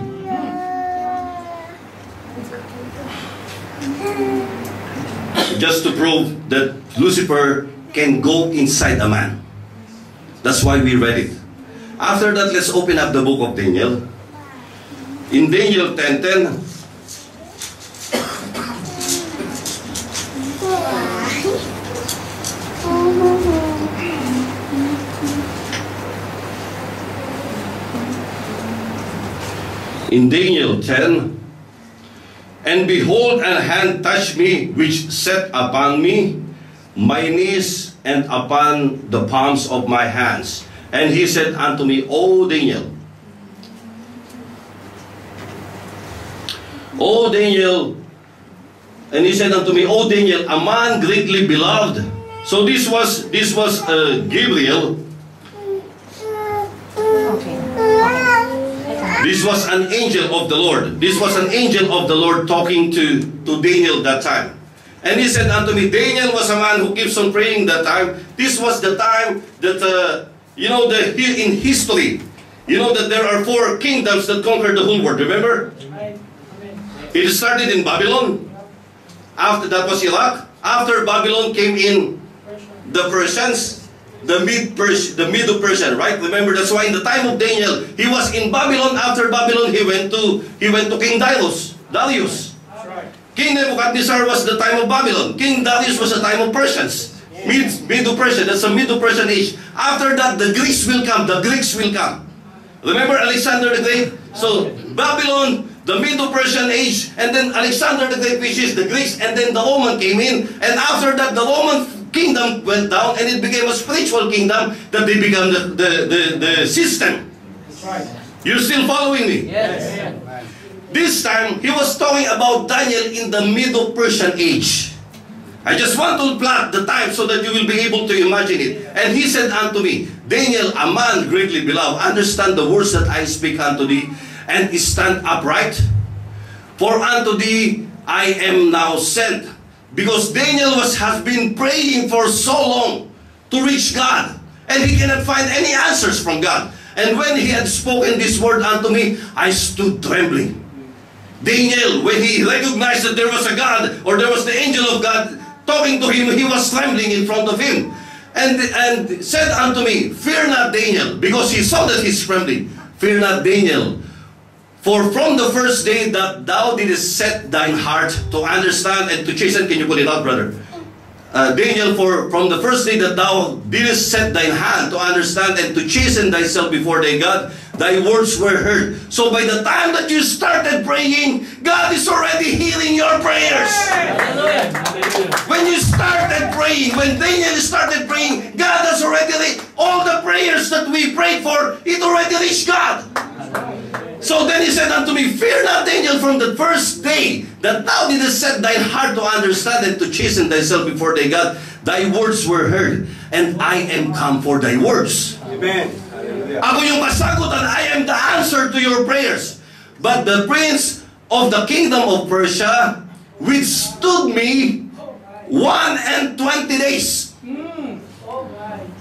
Just to prove that Lucifer can go inside a man. That's why we read it. After that, let's open up the book of Daniel. In Daniel 10.10, in Daniel 10, And behold, an hand touched me, which sat upon me, my knees, and upon the palms of my hands. And he said unto me, O Daniel, O Daniel, and he said unto me, O Daniel, a man greatly beloved. So this was this was uh, Gabriel. This was an angel of the Lord. This was an angel of the Lord talking to, to Daniel that time. And he said unto me, Daniel was a man who keeps on praying that time. This was the time that, uh, you know, the, in history, you know that there are four kingdoms that conquered the whole world. Remember? It started in Babylon. After that was Iraq. After Babylon came in the Persians, the mid Pers- the Medo Persian, right? Remember that's why in the time of Daniel, he was in Babylon. After Babylon, he went to he went to King Darius. Darius. King Nebuchadnezzar was the time of Babylon. King Darius was the time of Persians. Mid Medo Persian. That's a Medo Persian age. After that, the Greeks will come. The Greeks will come. Remember Alexander the Great? So Babylon, the Medo Persian age, and then Alexander the Great, which is the Greeks, and then the Roman came in. And after that, the Roman kingdom went down and it became a spiritual kingdom that they become the, the, the, the system. You're still following me? Yes. This time, he was talking about Daniel in the Middle Persian age. I just want to plot the time so that you will be able to imagine it. And he said unto me, Daniel, a man greatly beloved, understand the words that I speak unto thee, and stand upright. For unto thee I am now sent. Because Daniel was, has been praying for so long to reach God. And he cannot find any answers from God. And when he had spoken this word unto me, I stood trembling. Daniel, when he recognized that there was a God, or there was the angel of God talking to him, he was trembling in front of him. And, and said unto me, Fear not, Daniel, because he saw that he's trembling. Fear not, Daniel, for from the first day that thou didst set thine heart to understand and to chasten, can you put it out, brother? Uh, Daniel, for from the first day that thou didst set thine hand to understand and to chasten thyself before thy God, thy words were heard. So by the time that you started praying, God is already hearing your prayers. Hallelujah. When you started praying, when Daniel started praying, God has already all the prayers that we prayed for, it already reached God. So then he said unto me, Fear not, Daniel, from the first day that thou didst set thine heart to understand and to chasten thyself before thy God, thy words were heard, and I am come for thy words. Amen. Ako yung kasagutan, I am the answer to your prayers. But the prince of the kingdom of Persia withstood me one and twenty days.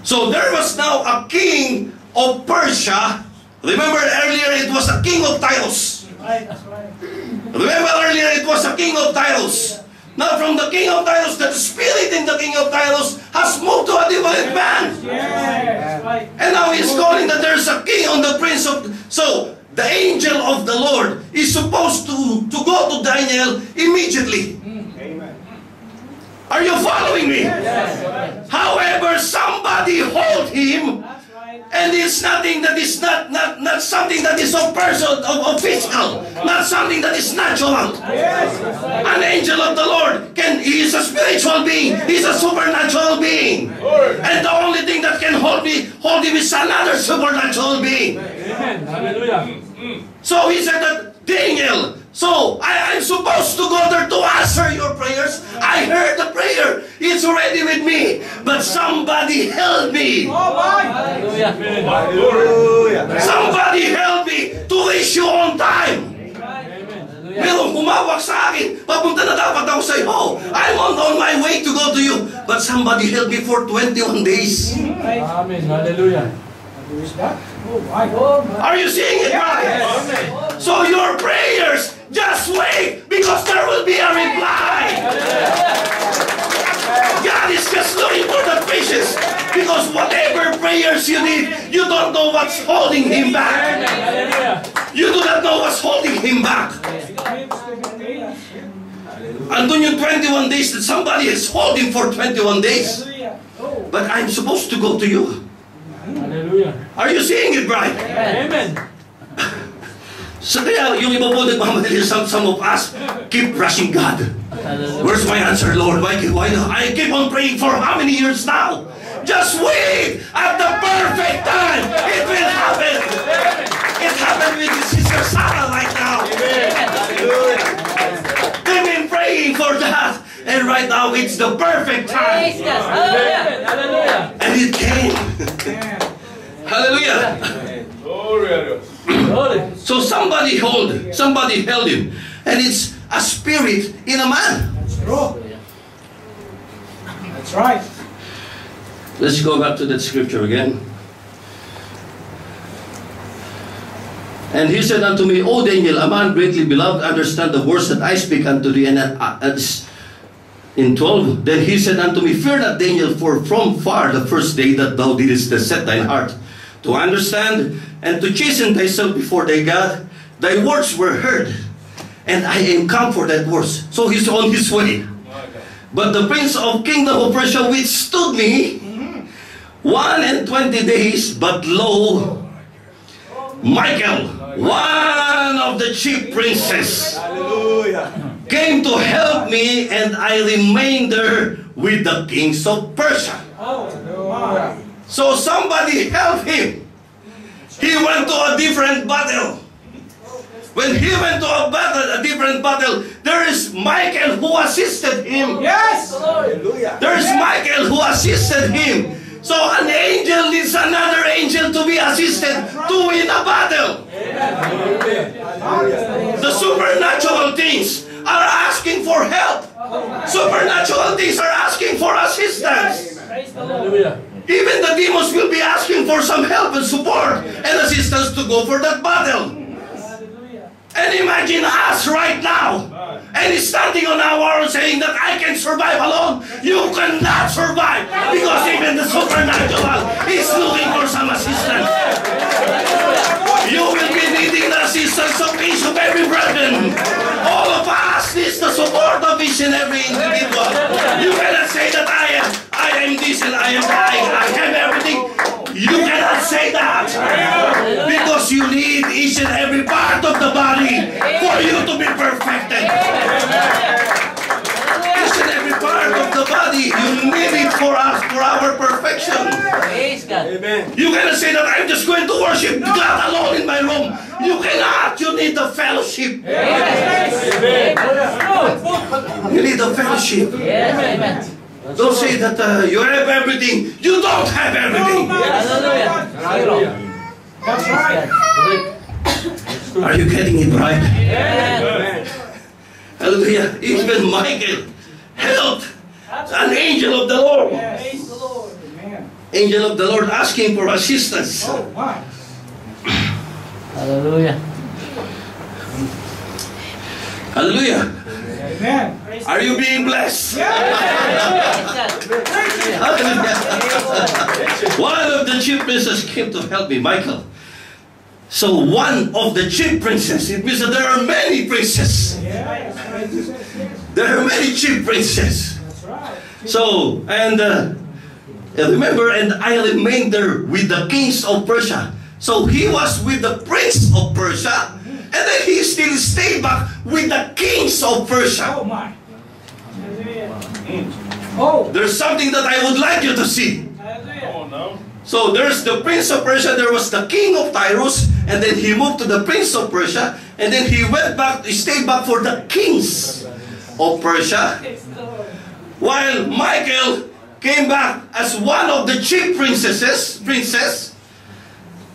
So there was now a king of Persia. Remember earlier it was a king of Tyros. Remember earlier it was a king of Tyros. Now from the king of Tyros, the spirit in the king of Tyros has moved to a different man. And now he's calling that there's a king on the prince of... So, the angel of the Lord is supposed to, to go to Daniel immediately. Are you following me? However, somebody hold him, and it's nothing that is not not not something that is of person of, of physical, not something that is natural. An angel of the Lord can he is a spiritual being, he's a supernatural being. And the only thing that can hold me hold him is another supernatural being. Amen. Hallelujah. So he said that Daniel, so I, I'm supposed to go there to answer your prayers. I heard the prayer. It's already with me. But somebody held me. Hallelujah. Somebody held me to reach you on time. Hallelujah. Merong humawak sa akin. Papunta na dapat ako sa iyo. I'm on, on my way to go to you. But somebody held me for 21 days. Amen. Hallelujah. Are you seeing it right? So your prayers, just wait because there will be a reply. God is just looking for the patience because whatever prayers you need, you don't know what's holding him back. You do not know what's holding him back. Andun yung 21 days that somebody is holding for 21 days. But I'm supposed to go to you. Hallelujah. Are you seeing it right? Amen. So kaya ah, yung iba po nagmamadali, some, some of us keep rushing God. Where's my answer, Lord? Why, why I keep on praying for how many years now? Just wait at the perfect time. It will happen. It happened with Sister Sarah right now. They've been praying for that. And right now it's the perfect time. Hallelujah. Hallelujah. And it came. Hallelujah. Glory. So somebody hold, somebody held him. And it's a spirit in a man. That's right. Let's go back to that scripture again. And he said unto me, O Daniel, a man greatly beloved, understand the words that I speak unto thee. And uh, uh, in 12, then he said unto me, Fear not, Daniel, for from far the first day that thou didst set thine heart to understand and to chasten thyself before thy God, thy words were heard, and I am come for that words. So he's on his way. But the prince of kingdom of Persia withstood me one and twenty days, but lo, Michael, one of the chief princes, came to help me, and I remained there with the kings of Persia. So somebody helped him. He went to a different battle. When he went to a battle, a different battle, there is Michael who assisted him. Yes! Hallelujah. There's Michael who assisted him. So an angel needs another angel to be assisted to win a battle. The supernatural things are asking for help. Supernatural things are asking for assistance. Hallelujah. Even the demons will be asking for some help and support and assistance to go for that battle. And imagine us right now. And he's standing on our own saying that I can survive alone. You cannot survive because even the supernatural is looking for some assistance. You will be needing the assistance of each of every brethren. All of us needs the support of each and every individual. You cannot say that I am, I am this and I am that. I, I have everything. You cannot say that because you need each and every part of the body for you to be perfected. Each and every part of the body, you need it for us, for our perfection. Praise God. You cannot say that I'm just going to worship God alone in my room. You cannot. You need the fellowship. You need the fellowship. Yes, amen. Don't say that uh, you have everything. You don't have everything. Hallelujah. That's right. Are you getting it right? Amen. Hallelujah. Even Michael helped an angel of the Lord. Praise the Lord. Amen. Angel of the Lord asking for assistance. Oh, my. Hallelujah. Hallelujah. Amen. Are you being blessed? Praise God. Hallelujah. One of the chief princes came to help me, Michael. So one of the chief princes, it means that there are many princes. There are many chief princes. That's right. So, and uh, remember, and I remained there with the kings of Persia. So he was with the prince of Persia, and then he still stayed back with the kings of Persia. Oh my. Oh. There's something that I would like you to see. Hallelujah. So there's the prince of Persia, there was the king of Tyrus, and then he moved to the prince of Persia, and then he went back, he stayed back for the kings of Persia. While Michael came back as one of the chief princesses, princess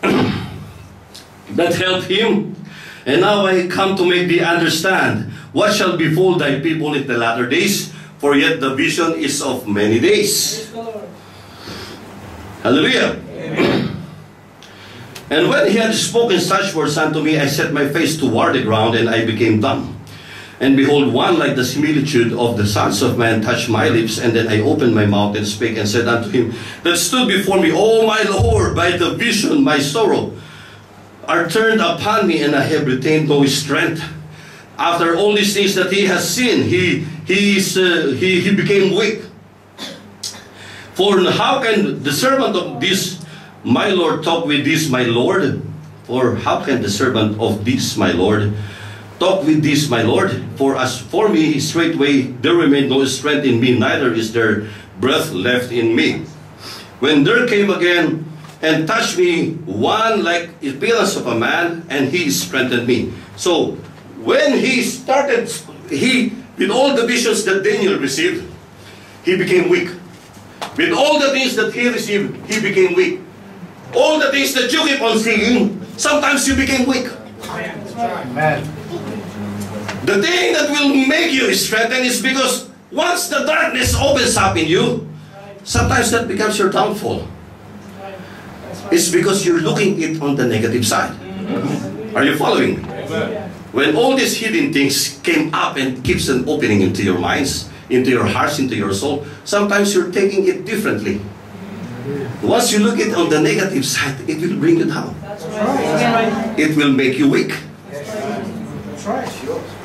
that helped him. And now I come to make thee understand what shall befall thy people in the latter days, for yet the vision is of many days. Hallelujah. and when he had spoken such words unto me, I set my face toward the ground, and I became dumb. And behold, one like the similitude of the sons of man touched my lips, and then I opened my mouth and spake and said unto him that stood before me, O my Lord, by the vision my sorrow are turned upon me, and I have retained no strength. After all these things that he has seen, he he is uh, he, he became weak. For how can the servant of this my Lord talk with this my Lord? For how can the servant of this my Lord talk with this my Lord? For as for me, straightway there remained no strength in me, neither is there breath left in me. When there came again and touched me one like appearance of a man, and he strengthened me. So when he started, he with all the visions that Daniel received, he became weak. With all the things that he received, he became weak. All the things that you keep on seeing, sometimes you became weak. Amen. The thing that will make you strengthened is because once the darkness opens up in you, sometimes that becomes your downfall. It's because you're looking it on the negative side. Are you following me? When all these hidden things came up and keeps an opening into your minds, into your hearts, into your soul, sometimes you're taking it differently. Once you look it on the negative side, it will bring you down. It will make you weak.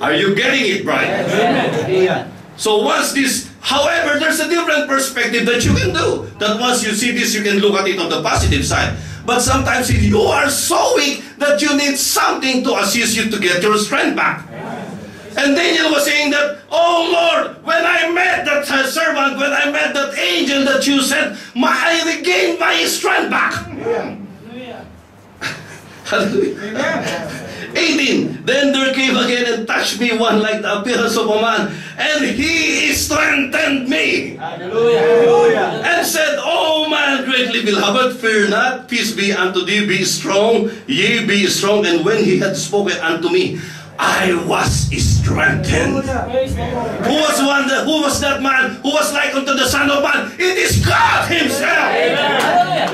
Are you getting it, Brian? So once this, however, there's a different perspective that you can do. That once you see this, you can look at it on the positive side. But sometimes if you are so weak that you need something to assist you to get your strength back. And Daniel was saying that, Oh Lord, when I met that servant, when I met that angel that you said, my, I regained my strength back. Hallelujah. 18. Then there came again and touched me one like the appearance of a man, and he strengthened me. And said, O man greatly beloved, fear not, peace be unto thee, be strong, ye be strong. And when he had spoken unto me, I was strengthened. Who was one that, who was that man who was like unto the Son of Man? It is God Himself.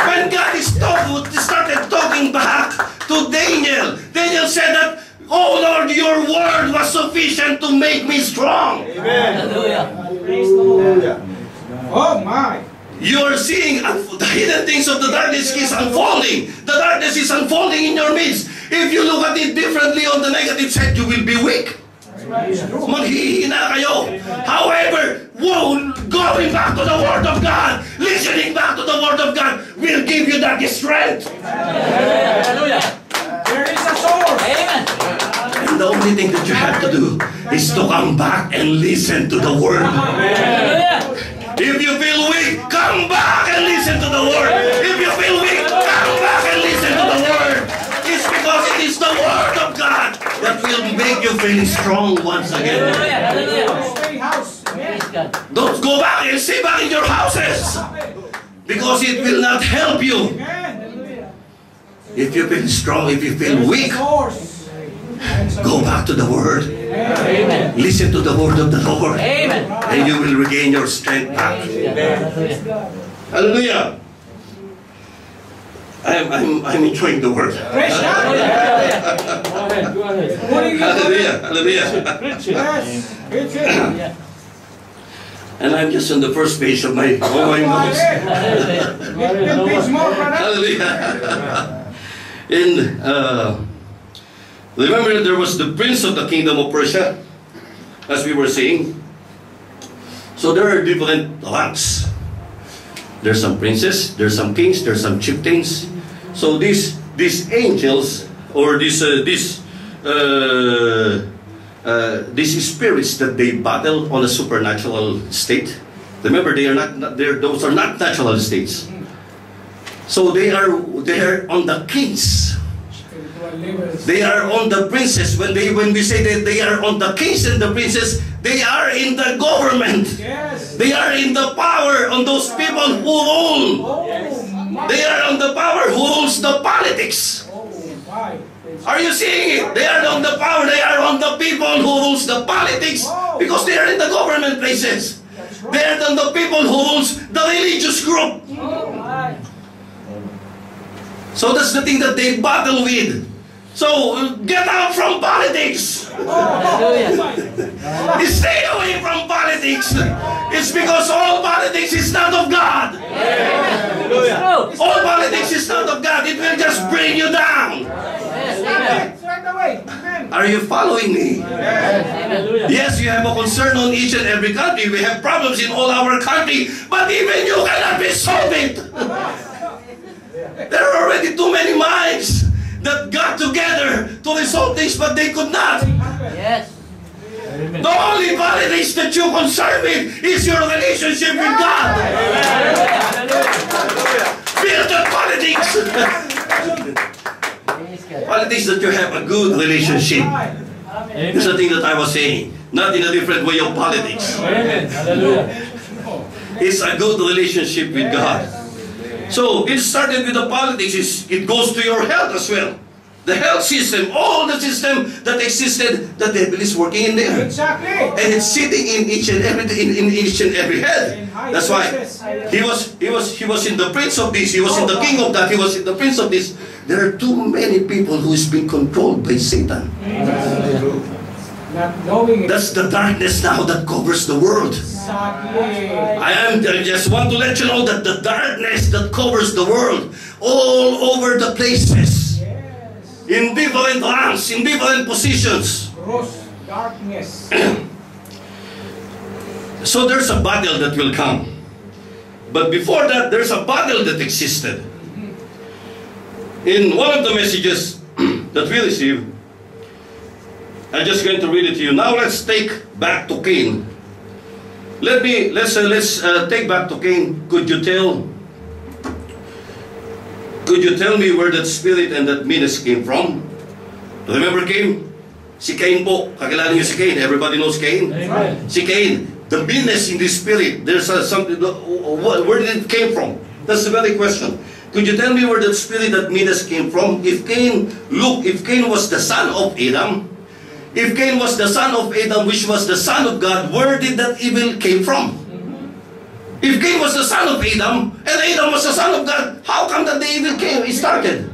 When God is talk, started talking back to Daniel, Daniel said that, Oh Lord, your word was sufficient to make me strong. Oh my. You are seeing the hidden things of the darkness is unfolding. The darkness is unfolding in your midst. If you look at it differently on the negative side, you will be weak. Maghihina kayo. However, going back to the Word of God, listening back to the Word of God will give you that strength. There is a source. And the only thing that you have to do is to come back and listen to the Word. If you feel weak, come back and listen to the Word. If you feel weak, that will make you feel strong once again. Don't go back and stay back in your houses because it will not help you. If you feel strong, if you feel weak, go back to the Word. Amen. Listen to the Word of the Lord. Amen. And you will regain your strength back. Hallelujah. I'm, I'm, I'm enjoying the Word. Praise God. Go ahead, go ahead. What are you Hallelujah. Hallelujah. Preach it. Yes. Preach it. And I'm just on the first page of my, of my notes. Get get these more, brother. Hallelujah. And uh, remember, there was the prince of the kingdom of Persia, as we were saying. So there are different ranks. There's some princes, there's some kings, there's some chieftains. So these these angels or these uh, these uh, uh, these spirits that they battle on a supernatural state. Remember, they are not, they're, those are not natural states. So they are they are on the kings. They are on the princes. When they when we say that they are on the kings and the princes, they are in the government. Yes. They are in the power on those people who rule. Oh, my. They are on the power who rules the politics. Oh. Are you seeing it? They are on the power. They are on the people who rules the politics because they are in the government places. Right. They are on the people who rules the religious group. Oh. So that's the thing that they battle with. So get out from politics. Stay away from politics. It's because all politics is not of God. All politics is not of God. It will just bring you down. Yes, amen. Straight away. Amen. Are you following me? Yes, you have a concern on each and every country. We have problems in all our country, but even you cannot be solved. There are already too many minds that got together to resolve things, but they could not. Yes. The only politics that you concern with is your relationship with God. Build that politics. Politics that you have a good relationship. That's the thing that I was saying. Not in a different way of politics. Amen. Hallelujah. It's a good relationship with God. So it started with the politics. It's, it goes to your health as well. The health system, all the system that existed, the devil is working in there. Exactly. And it's sitting in each and every in, in each and every head. That's why he was he was he was in the prince of this, he was in the king of that, he was in the prince of this. There are too many people who is being controlled by Satan. Not knowing. That's the darkness now that covers the world. I am I just want to let you know that the darkness that covers the world all over the places, Yes. in different ranks, in different positions. Gross darkness. So there's a battle that will come. But before that, there's a battle that existed. Mm-hmm. In one of the messages that we received, I'm just going to read it to you. Now let's take back to Cain. Let me let's uh, let's uh, take back to Cain. Could you tell? Could you tell me where that spirit and that meanness came from? Remember Cain? Si Cain po. Kakilala niyo si Cain. Everybody knows Cain. Amen. Si Cain, the meanness in the spirit, there's a, something, wh- where did it came from? That's the very question. Could you tell me where that spirit, that meanness came from? If Cain, look, if Cain was the son of Adam, if Cain was the son of Adam, which was the son of God, where did that evil came from? If Cain was the son of Adam, and Adam was the son of God, how come that the evil came, it started?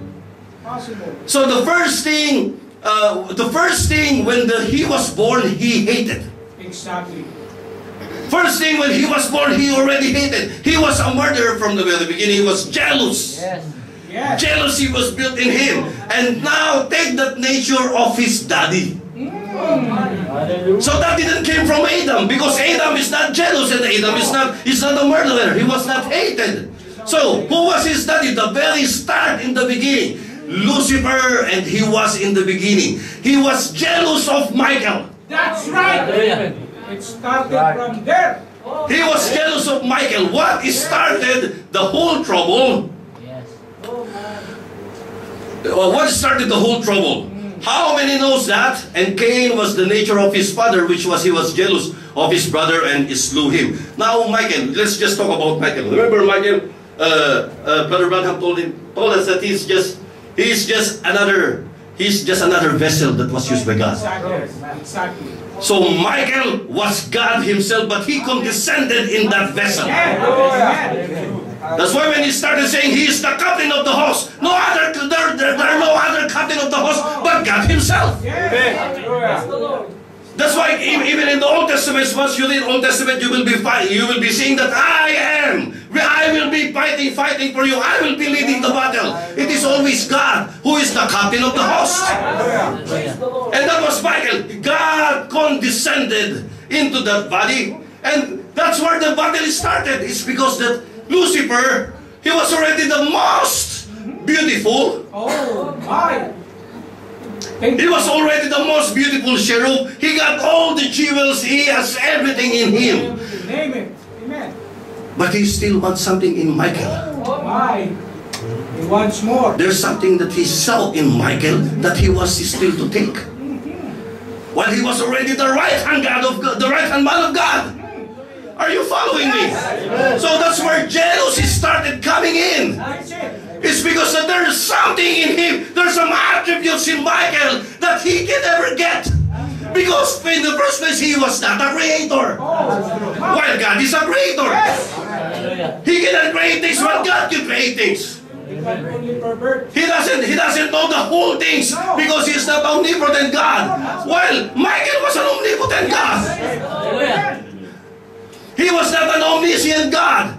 Possible. So the first thing, uh, the first thing when the, he was born, he hated. Exactly. First thing when he was born, he already hated. He was a murderer from the very beginning. He was jealous. Yes. Yes. Jealousy was built in him. And now take that nature of his daddy. Hallelujah. So that didn't came from Adam because Adam is not jealous and Adam is not is not a murderer. He was not hated. So who was his daddy? The very start in the beginning. Lucifer and he was in the beginning. He was jealous of Michael. That's right. Hallelujah. It started from there. He was jealous of Michael. What started the whole trouble Yes. Well, what started the whole trouble? How many knows that? And Cain was the nature of his father, which was he was jealous of his brother and slew him. Now, Michael, let's just talk about Michael. Remember, Michael, uh, uh, Brother Branham told him, told us that he's just he's just another he's just another vessel that was used by God. Exactly. Exactly. So Michael was God himself, but he condescended in that vessel. Hallelujah. That's why when he started saying he is the captain of the host, no other there, there, there are no other captain of the host but God Himself. That's why even in the Old Testament, once you read Old Testament, you will be fighting. You will be seeing that I am. I will be fighting, fighting for you. I will be leading the battle. It is always God who is the captain of the host. And that was Michael. God condescended into that body. And that's where the battle started. It's because that Lucifer, he was already the most beautiful. Oh, my. He was already the most beautiful cherub. He got all the jewels. He has everything in him. Name it. Amen. But he still wants something in Michael. Oh, my. He wants more. There's something that he saw in Michael that he wants still to take. While he was already the right hand God of God, the right hand man of God. Are you following me? So that's where jealousy started coming in. It's because that there is something in him. There's some attributes in Michael that he can never get. Because in the first place, he was not a creator. While God is a creator. He cannot create things while God can create things. He can only pervert. He doesn't, he doesn't know the whole things because he's not omnipotent God. While Michael was an omnipotent God. He was not an omniscient God.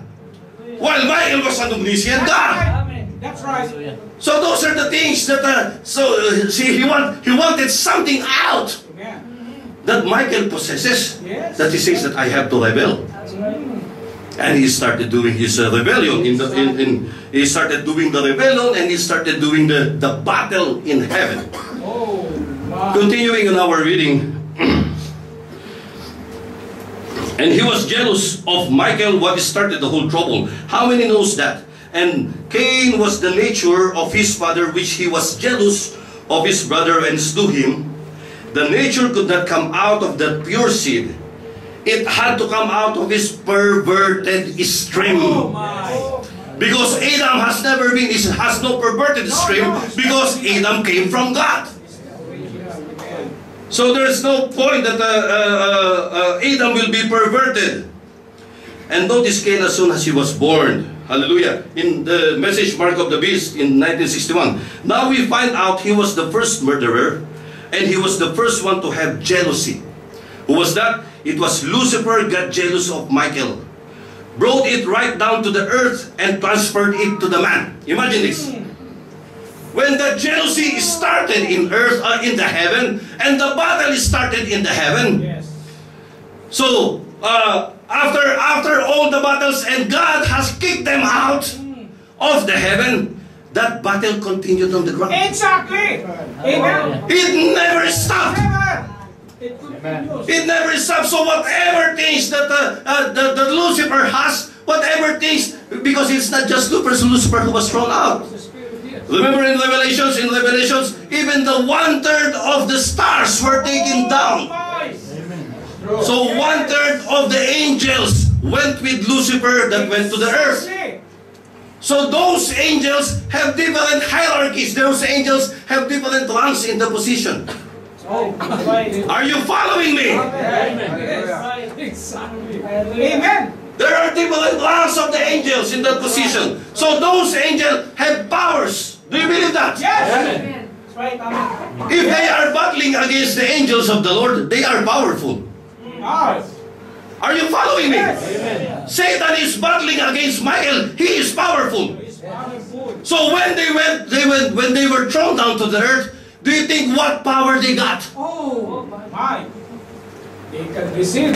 While Michael was an omniscient God. Amen. That's right. So those are the things that uh, so uh, see he want he wanted something out Amen. that Michael possesses Yes. that he says that I have to rebel. And he started doing his uh, rebellion in the in, in he started doing the rebellion and he started doing the, the battle in heaven. Oh, my. Continuing on our reading. And he was jealous of Michael, what started the whole trouble. How many knows that? And Cain was the nature of his father, which he was jealous of his brother and slew him. The nature could not come out of that pure seed. It had to come out of his perverted stream. Oh. Because Adam has never been, has no perverted stream because Adam came from God. So there's no point that uh, uh, uh, Adam will be perverted. And notice Cain as soon as he was born. Hallelujah. In the message Mark of the Beast in 1961. Now we find out he was the first murderer and he was the first one to have jealousy. Who was that? It was Lucifer got jealous of Michael. Brought it right down to the earth and transferred it to the man. Imagine this. When the jealousy started in earth, uh, in the heaven, and the battle is started in the heaven. Yes. So uh, after after all the battles, and God has kicked them out of the heaven, that battle continued on the ground. Exactly. Amen. It never stopped. Never. It. It never stops. So whatever things that uh, uh, that, that Lucifer has, whatever things, because it's not just Lucifer, Lucifer who was thrown out. The Spirit, yes. Remember in Revelations, in Revelations, even the one third of the stars were taken down. So one third of the angels went with Lucifer that went to the earth. So those angels have different hierarchies. Those angels have different ranks in the position. Are you following me? Amen. There are different ranks of the angels in that position. So those angels have powers. Do you believe that? Yes. That's right. Amen. If they are battling against the angels of the Lord, they are powerful. Ah. Are you following me? Yes. Satan is battling against Michael. He is powerful. It's wonderful. So when they went, they went, when they were thrown down to the earth, do you think what power they got? Oh, my. They can receive.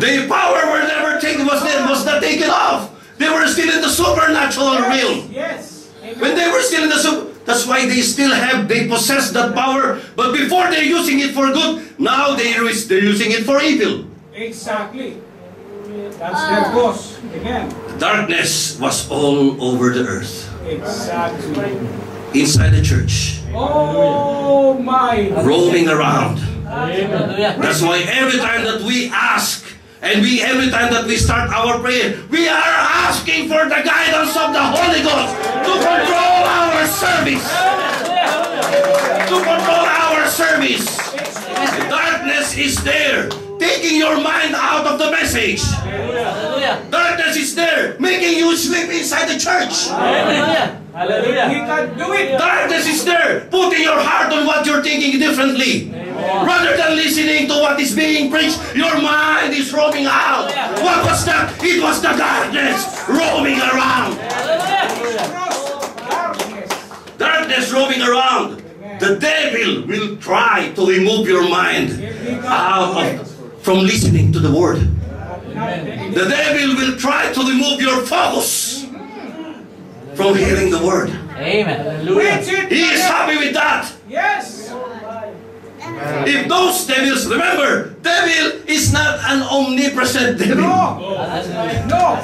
The power were never taken, was, was not taken off. They were still in the supernatural realm. Yes. Amen. When they were still in the super, that's why they still have, they possess that power. But before they're using it for good, now they, use- they're using it for evil. Exactly. That's ah. their cause. Amen. Darkness was all over the earth, Exactly. inside the church, Oh my. roaming around. Hallelujah. That's why every time that we ask, and we every time that we start our prayer, we are asking for the guidance of the Holy Ghost to control our service. To control our service. The darkness is there, taking your mind out of the message. Hallelujah. Darkness is there, making you sleep inside the church. Hallelujah. Hallelujah. He Hallelujah. can do it. Darkness is there, putting your heart on what you're thinking differently. Rather than listening to what is being preached, your mind is roaming out. What was that? It was the darkness roaming around. Cross darkness. Darkness roaming around. The devil will try to remove your mind out of from listening to the word. The devil will try to remove your focus from hearing the word. Amen. He is happy with that. Yes. If those devils, remember, devil is not an omnipresent devil. No. No.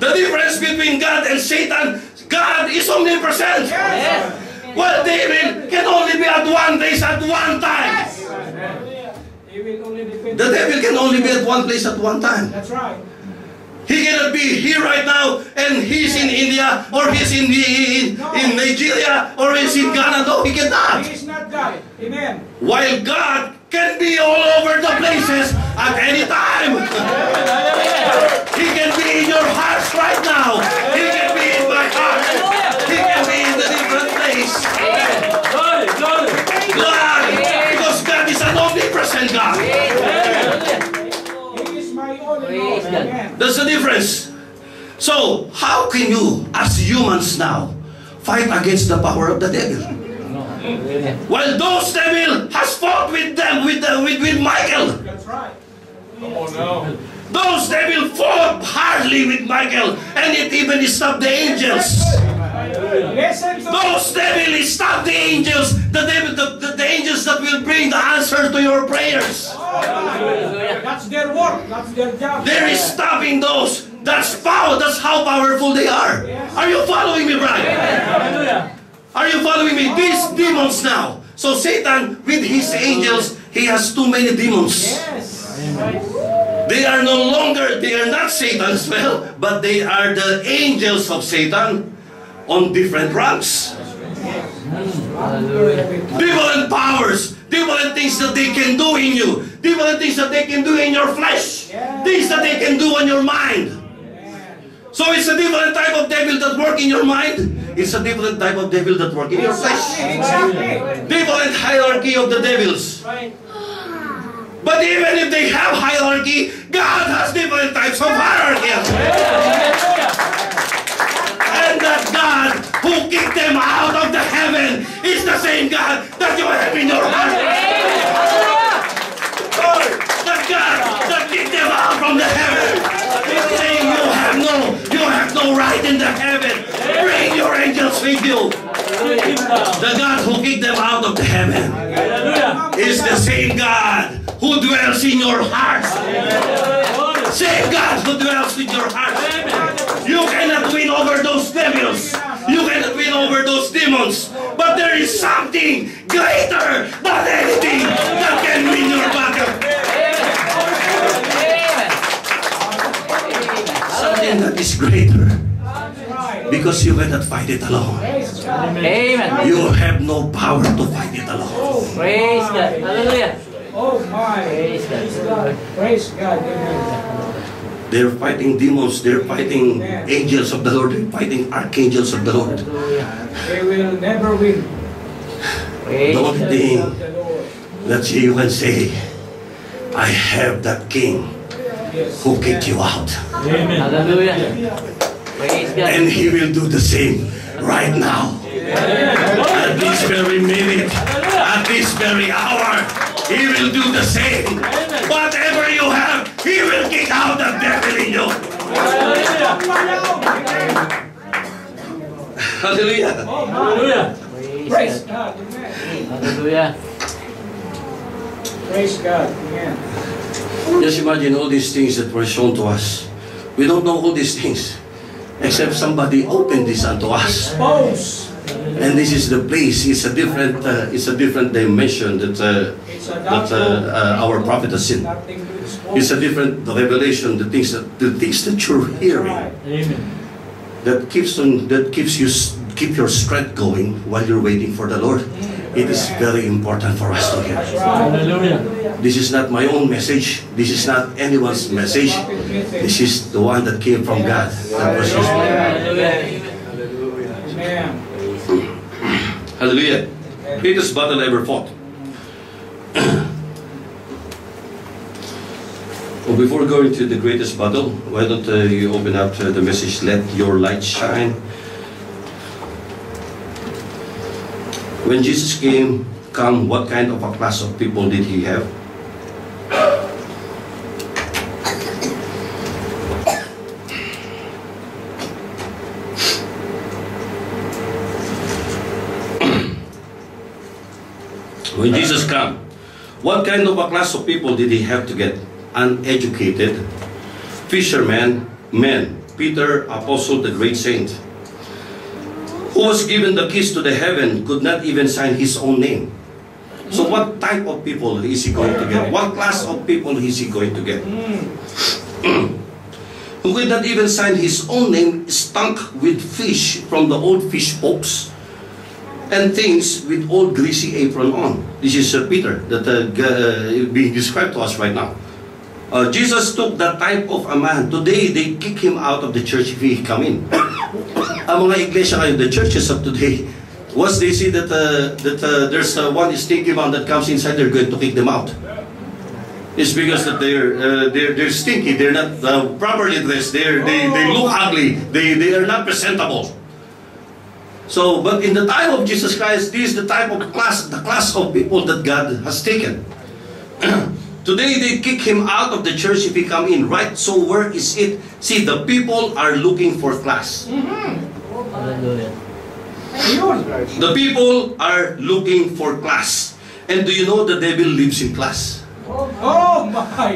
The difference between God and Satan, God is omnipresent. Yes. Well, devil can only be at one place at one time. He will only depend. The devil can only be at one place at one time. That's right. He cannot be here right now and he's in India or he's in, in, in Nigeria or he's in Ghana. No, he cannot. He is not God. Amen. While God can be all over the places at any time. He can be in your hearts right now. He can be in my heart. He can be in a different place. Glory, glory. God, because God is an omnipresent God. That's the difference. So, how can you, as humans now, fight against the power of the devil? Well, those devil has fought with them, with, the, with, with Michael. That's right. Oh no. Those devil fought hardly with Michael, and it even stopped the angels. Listen to Those devil stopped the angels, the, devil, the, the, the angels that will bring the answer to your prayers. That's their work. That's their job. There is stopping those. That's power. That's how powerful they are. Are you following me, Brian? Are you following me? These demons now. So Satan, with his angels, he has too many demons. Yes. They are no longer, they are not Satan's well, but they are the angels of Satan on different ranks. Different powers, different things that they can do in you, different things that they can do in your flesh, things that they can do on your mind. So it's a different type of devil that work in your mind. It's a different type of devil that work in your flesh. Different hierarchy of the devils. But even if they have hierarchy, God has different types of hierarchy. And that God who kicked them out of the heaven is the same God that you have in your heart. The God that kicked them out from the heaven is saying you have no, you have no right in the heaven. Bring your angels with you. The God who kicked them out of the heaven is the same God who dwells in your heart. Same God who dwells in your heart. You cannot win over those devils. You cannot win over those demons. But there is something greater than anything that can win your battle. Something that is greater. Because you cannot fight it alone. Amen. You have no power to fight it alone. Praise God. Hallelujah. Oh my. Praise Praise God. God. Praise God. Amen. They're fighting demons, they're fighting angels of the Lord, they're fighting archangels of the Lord. They will never win. Praise The only God. thing Of the that you can say, I have that king Yes. who kicked you out. Amen. Hallelujah. Praise God. And he will do the same right now. At this very minute, at this very hour, he will do the same. Whatever you have, he will kick out the devil in you. Hallelujah. Hallelujah. Praise Praise God. God. Amen. Hallelujah. Praise God. Amen. Just imagine all these things that were shown to us. We don't know all these things. Except somebody opened this unto us. Expose. And this is the place. It's a different. Uh, it's a different dimension that uh, a that uh, uh, our prophet has seen. Nothing to expose. It's a different revelation. The things that the things that you're hearing Amen. that keeps on that keeps you keep your strength going while you're waiting for the Lord. It is very important for us to hear. Hallelujah. This is not my own message. This is not anyone's message. This is the one that came from God. That was His Hallelujah. Amen. Hallelujah. Greatest battle ever fought. well, before going to the greatest battle, why don't uh, you open up uh, the message, Let Your Light Shine? When Jesus came, come, what kind of a class of people did he have? when Jesus came, what kind of a class of people did he have to get? Uneducated, fishermen, men, Peter, apostle, the great saint who was given the keys to the heaven, could not even sign his own name. So what type of people is he going to get? What class of people is he going to get? Who could not even sign his own name, stunk with fish from the old fish pots and things with old greasy apron on. This is uh, Peter that uh, uh, being described to us right now. Uh, Jesus took that type of a man. Today, they kick him out of the church if he come in. Ang mga iglesia ngayon, the churches of today, once they see that uh, that uh, there's uh, one stinky man that comes inside, they're going to kick them out. It's because that they're uh, they're they're stinky. They're not uh, properly dressed. They're, they they look ugly. They they are not presentable. So, but in the time of Jesus Christ, this is the type of class, the class of people that God has taken. Today they kick him out of the church if he come in, right? So where is it? See, the people are looking for class. Hallelujah. The people are looking for class. And do you know the devil lives in class? Oh my!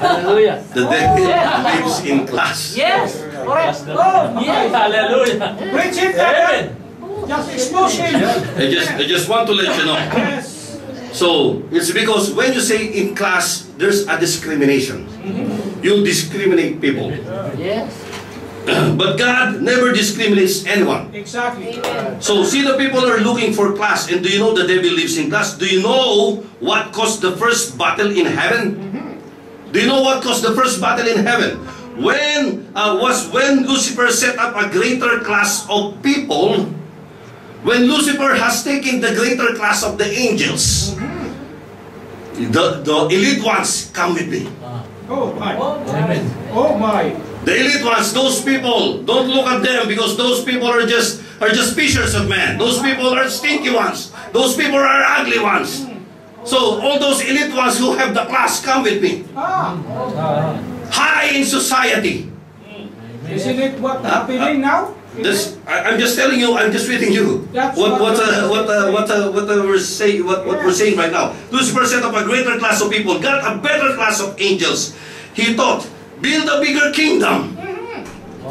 Hallelujah. The oh, devil lives in class. Yes. Correct. Oh, oh Yes. Hallelujah. Preach it, Amen. brother! Just expose him! I just I just want to let you know. Yes! So it's because when you say in class, there's a discrimination. Mm-hmm. You discriminate people. Yes. But God never discriminates anyone. Exactly. So see the people are looking for class. And do you know the devil lives in class? Do you know what caused the first battle in heaven? Do you know what caused the first battle in heaven? When uh, was when Lucifer set up a greater class of people, when Lucifer has taken the greater class of the angels, the, the elite ones come with me. Oh my! Amen. Oh my! The elite ones, those people, don't look at them because those people are just are just fishers of men. Those people are stinky ones. Those people are ugly ones. So all those elite ones who have the class come with me. High in society. Isn't it what happening now? This I, I'm just telling you. I'm just reading you. That's what what what- uh, what uh, what uh, what uh, we're saying what, what we're saying right now. Lucifer set up a greater class of people, got a better class of angels. He thought, build a bigger kingdom.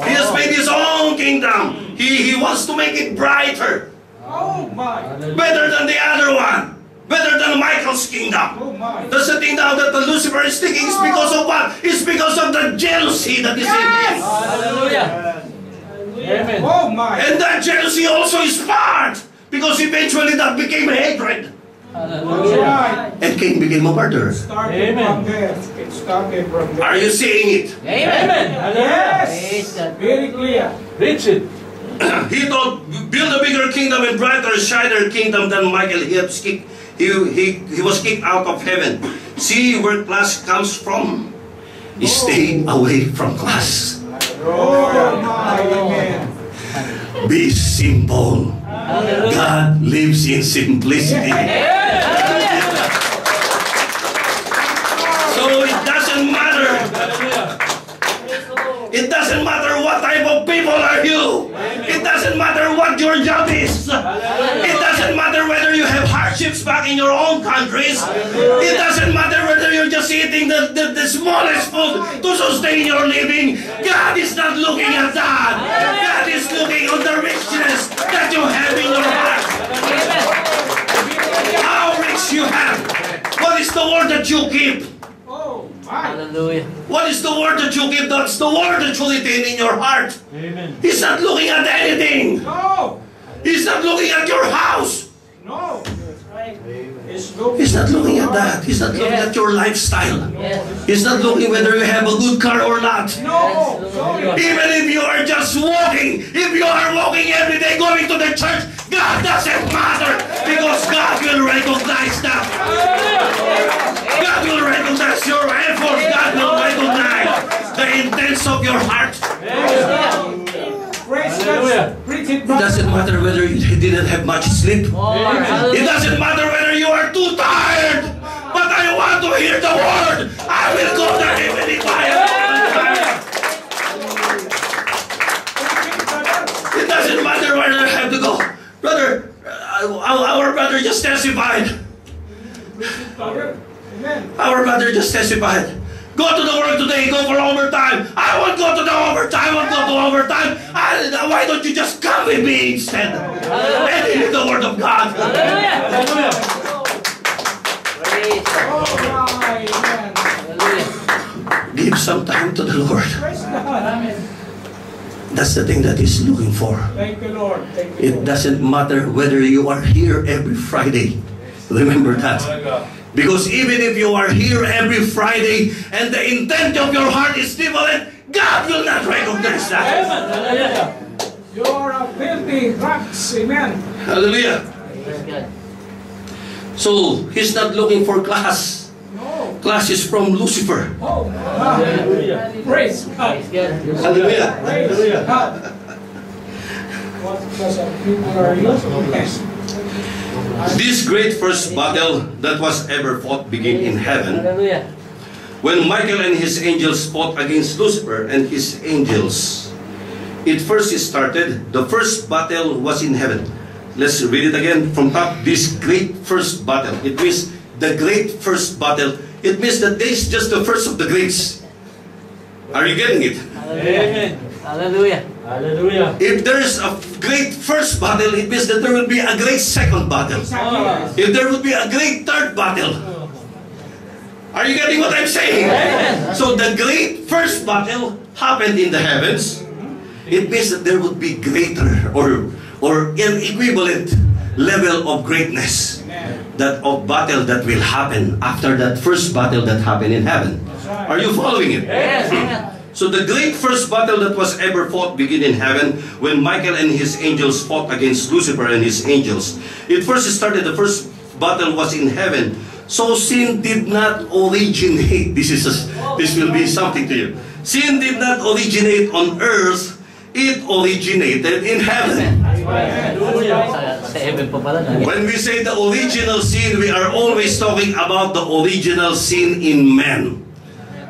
He has made his own kingdom. He he wants to make it brighter. Oh my! better than the other one, better than Michael's kingdom. Oh my! That's the thing now that the Lucifer is thinking is because of what? It's because of the jealousy that is in him. Hallelujah. Amen. Oh my! And that jealousy also is part because eventually that became hatred. That's Hallelujah. right. And Cain became a murderer. Started Amen. It started from there. Are you seeing it? Amen. Amen. Hallelujah. Yes! Very clear. Preach it. he thought, build a bigger kingdom and brighter, shiner kingdom than Michael. He, had kicked, he, he, he was kicked out of heaven. See where class comes from? Oh. Stay away from class. Oh my! Amen. Be simple. Hallelujah. God lives in simplicity. So it doesn't matter. It doesn't matter what type of people are you. It doesn't matter what your job is. It doesn't matter whether you have hardships back in your own countries. It doesn't matter whether you're just eating the, the, the smallest food to sustain your living. God is not looking at that. God is looking on the richness that you have in your heart. How rich you have. What is the word that you keep? Oh my! Hallelujah. What is the word that you give? That's the word that you retain in your heart. Amen. He's not looking at anything. No! He's not looking at your house. No! It's looking He's not looking at that. He's not looking at your lifestyle. Yes. He's not looking whether you have a good car or not. No! Even if you are just walking, if you are walking every day going to the church, God doesn't matter because God will recognize that. God will recognize your efforts. God will recognize the intents of your heart. It doesn't matter whether you didn't have much sleep. It doesn't matter whether you are too tired. But I want to hear the word. I will go to even if I am. It doesn't matter whether I have to go. Brother, uh, our brother just testified. Our brother just testified. Go to the work today, go for overtime. I won't go to the overtime, I won't go to overtime. I, why don't you just come with me instead? And hear the word of God. Hallelujah. Hallelujah. Praise God. Oh, my, amen. Hallelujah. Give some time to the Lord. That's the thing that He's looking for. Thank you, Lord. Thank you, It doesn't matter whether you are here every Friday. Remember that. Oh Because even if you are here every Friday and the intent of your heart is different, God will not recognize that. Hallelujah. You are a filthy rats. Amen. Hallelujah. Praise God. So He's not looking for class. No. Class is from Lucifer. Oh, ah. Hallelujah. praise God. Praise God. Hallelujah. Praise God. What class of people are you? Yes. This great first battle that was ever fought began in heaven when Michael and his angels fought against Lucifer and his angels. It first started, the first battle was in heaven. Let's read it again from top. This great first battle. It means the great first battle. It means that this is just the first of the greats. Are you getting it? Hallelujah. Hallelujah. Hallelujah. If there is a great first battle, it means that there will be a great second battle. Exactly. Oh. If there will be a great third battle. Are you getting what I'm saying? So the great first battle happened in the heavens. It means that there would be greater or or an equivalent level of greatness that of battle that will happen after that first battle that happened in heaven. Are you following it? Yes. So the great first battle that was ever fought began in heaven when Michael and his angels fought against Lucifer and his angels. It first started, the first battle was in heaven. So sin did not originate. This is a, this will be something to you. Sin did not originate on earth. It originated in heaven. When we say the original sin, we are always talking about the original sin in man.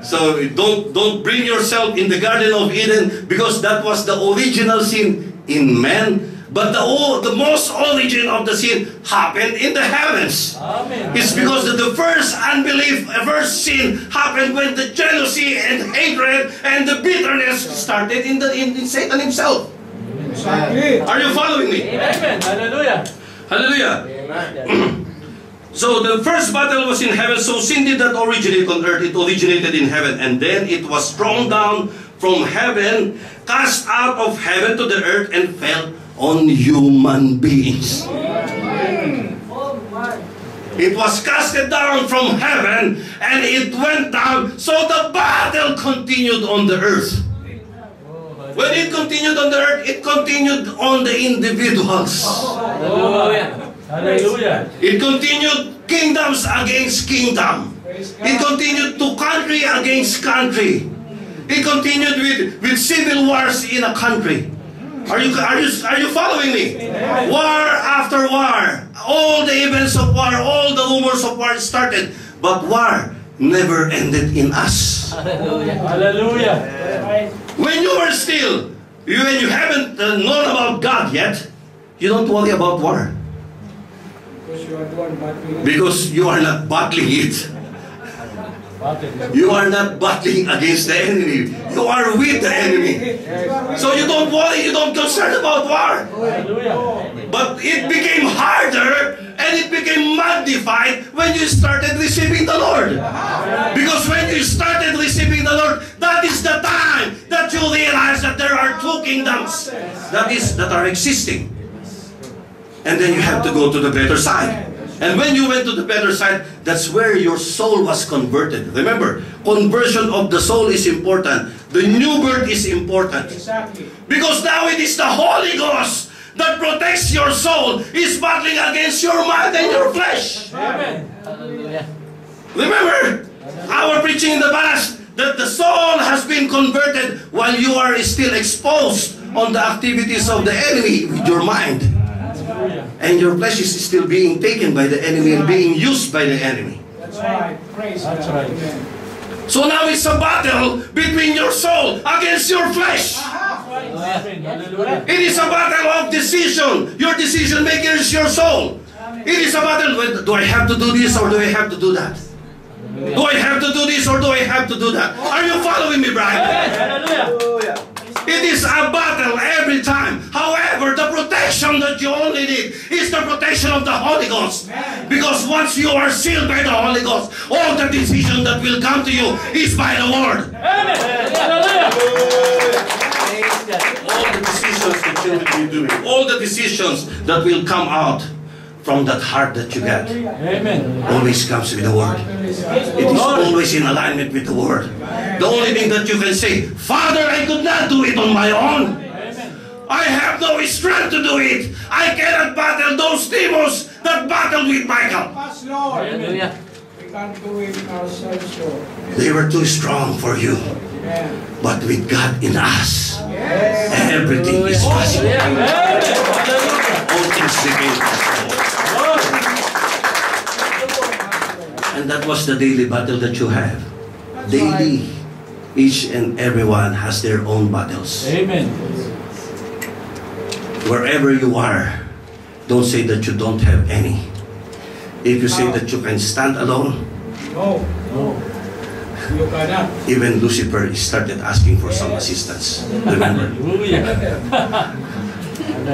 So don't don't bring yourself in the Garden of Eden because that was the original sin in man. But the the most origin of the sin happened in the heavens. Amen. It's because the first unbelief, the first sin happened when the jealousy and hatred and the bitterness started in the in, in Satan himself. Exactly. Are you following me? Amen. Hallelujah. Hallelujah. So the first battle was in heaven, so sin did not originate on earth, it originated in heaven, and then it was thrown down from heaven, cast out of heaven to the earth, and fell on human beings. It was casted down from heaven, and it went down, so the battle continued on the earth. When it continued on the earth, it continued on the individuals. Oh, Hallelujah. Hallelujah. It continued kingdoms against kingdom. It continued to country against country. It continued with, with civil wars in a country. Are you, are, you, are you following me? War after war. All the events of war, all the rumors of war started. But war never ended in us. Hallelujah. Hallelujah. When you are still, when you haven't known about God yet, you don't worry about war. Because you are not battling it. You are not battling against the enemy. You are with the enemy. So you don't worry, you don't concern about war. But it became harder and it became magnified when you started receiving the Lord. Because when you started receiving the Lord, that is the time that you realize that there are two kingdoms that is that are existing. And then you have to go to the better side. And when you went to the better side, that's where your soul was converted. Remember, conversion of the soul is important. The new birth is important. Exactly. Because now it is the Holy Ghost that protects your soul, is battling against your mind and your flesh. Amen. Hallelujah. Remember, our preaching in the past that the soul has been converted while you are still exposed on the activities of the enemy with your mind. Hallelujah. And your flesh is still being taken by the enemy and being used by the enemy. That's right. Praise That's God. right. So now it's a battle between your soul against your flesh. It is a battle of decision. Your decision maker is your soul. It is a battle. Well, Do I have to do this or do I have to do that? Do I have to do this or do I have to do that? Are you following me, Brian? It is a battle every time. However, the protection that you only need is the protection of the Holy Ghost. Because once you are sealed by the Holy Ghost, all the decision that will come to you is by the Word. Amen. Hallelujah. Praise God. All the decisions that you will be doing, all the decisions that will come out from that heart that you get, Amen. always comes with the Word. It is always in alignment with the Word. The only thing that you can say, Father, I could not do it on my own. I have no strength to do it. I cannot battle those demons that battle with Michael. Us, Lord. Hallelujah. We can't do it ourselves, Lord. They were too strong for you. Amen. But with God in us, Yes. everything is possible. Hallelujah. All things became possible. And that was the daily battle that you have. Daily, each and everyone has their own battles. Amen. Wherever you are, don't say that you don't have any. If you say ah. that you can stand alone, No. No. You cannot. even Lucifer started asking for some assistance. Remember, Hallelujah.